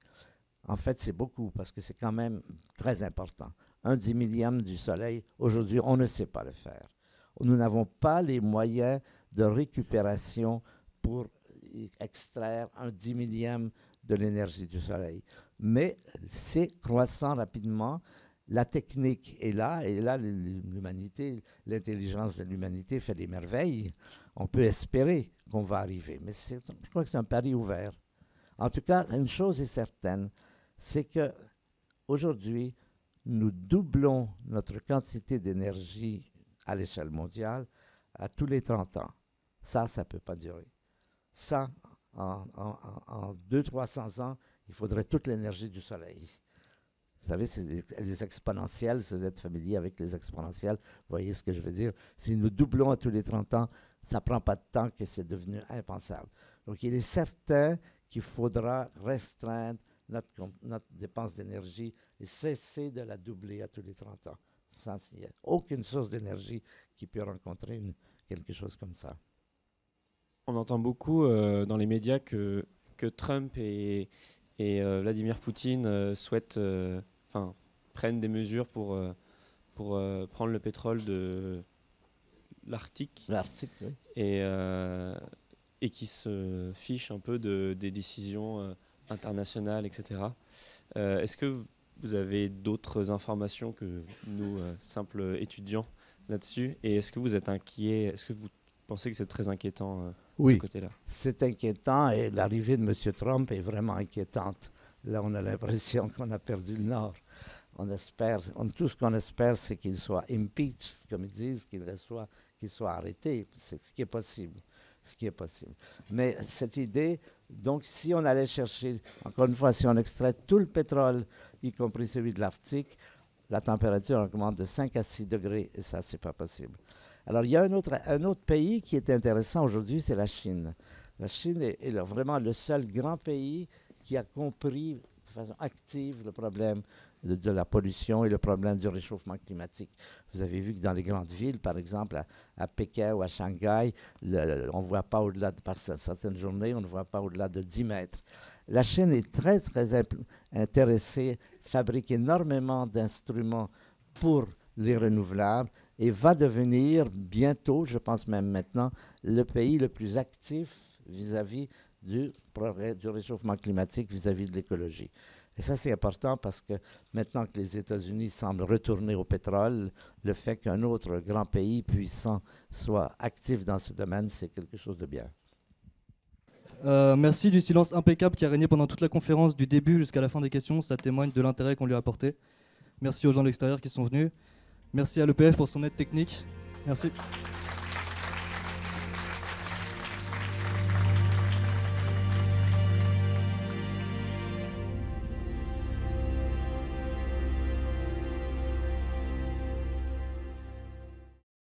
En fait, c'est beaucoup parce que c'est quand même très important. Un dix millième du Soleil, aujourd'hui, on ne sait pas le faire. Nous n'avons pas les moyens de récupération pour extraire un dix millième de l'énergie du Soleil. Mais c'est croissant rapidement la technique est là, et là, l'humanité, l'intelligence de l'humanité fait des merveilles. On peut espérer qu'on va arriver, mais je crois que c'est un pari ouvert. En tout cas, une chose est certaine, c'est que aujourd'hui, nous doublons notre quantité d'énergie à l'échelle mondiale à tous les 30 ans. Ça, ça ne peut pas durer. Ça, en, en, en 200-300 ans, Il faudrait toute l'énergie du Soleil. Vous savez, c'est les exponentielles, si vous êtes familier avec les exponentielles, vous voyez ce que je veux dire. Si nous doublons à tous les 30 ans, ça ne prend pas de temps que c'est devenu impensable. Donc il est certain qu'il faudra restreindre notre, dépense d'énergie et cesser de la doubler à tous les 30 ans. Sans, il a aucune source d'énergie qui peut rencontrer quelque chose comme ça. On entend beaucoup euh, dans les médias que, que Trump et, et euh, Vladimir Poutine euh, souhaitent, enfin, prennent des mesures pour, pour prendre le pétrole de l'Arctique. L'Arctique, oui. Et, et qui se fichent un peu de, des décisions internationales, etc. Est-ce que vous avez d'autres informations que nous, simples étudiants, là-dessus? Et est-ce que vous êtes inquiet Est-ce que vous pensez que c'est très inquiétant euh, oui, ce côté-là C'est inquiétant et l'arrivée de M. Trump est vraiment inquiétante. Là, on a l'impression qu'on a perdu le Nord. On espère, on, tout ce qu'on espère, c'est qu'il soit impeached, comme ils disent, qu'il soit, qu'il soit arrêté. C'est ce qui est possible. Ce qui est possible. Mais cette idée, donc, si on allait chercher, encore une fois, si on extrait tout le pétrole, y compris celui de l'Arctique, la température augmente de 5 à 6 degrés, et ça, c'est pas possible. Alors, il y a un autre, un autre pays qui est intéressant aujourd'hui, c'est la Chine. La Chine est, vraiment le seul grand pays qui a compris de façon active le problème de, la pollution et le problème du réchauffement climatique. Vous avez vu que dans les grandes villes, par exemple à, Pékin ou à Shanghai, on ne voit pas au-delà, de, par certaines journées, on ne voit pas au-delà de 10 mètres. La Chine est très, très intéressée, fabrique énormément d'instruments pour les renouvelables et va devenir bientôt, je pense même maintenant, le pays le plus actif vis-à-vis du, réchauffement climatique, vis-à-vis -vis de l'écologie. Et ça, c'est important parce que maintenant que les États-Unis semblent retourner au pétrole, le fait qu'un autre grand pays puissant soit actif dans ce domaine, c'est quelque chose de bien. Euh, merci du silence impeccable qui a régné pendant toute la conférence, du début jusqu'à la fin des questions. Ça témoigne de l'intérêt qu'on lui a apporté. Merci aux gens de l'extérieur qui sont venus. Merci à l'EPF pour son aide technique. Merci.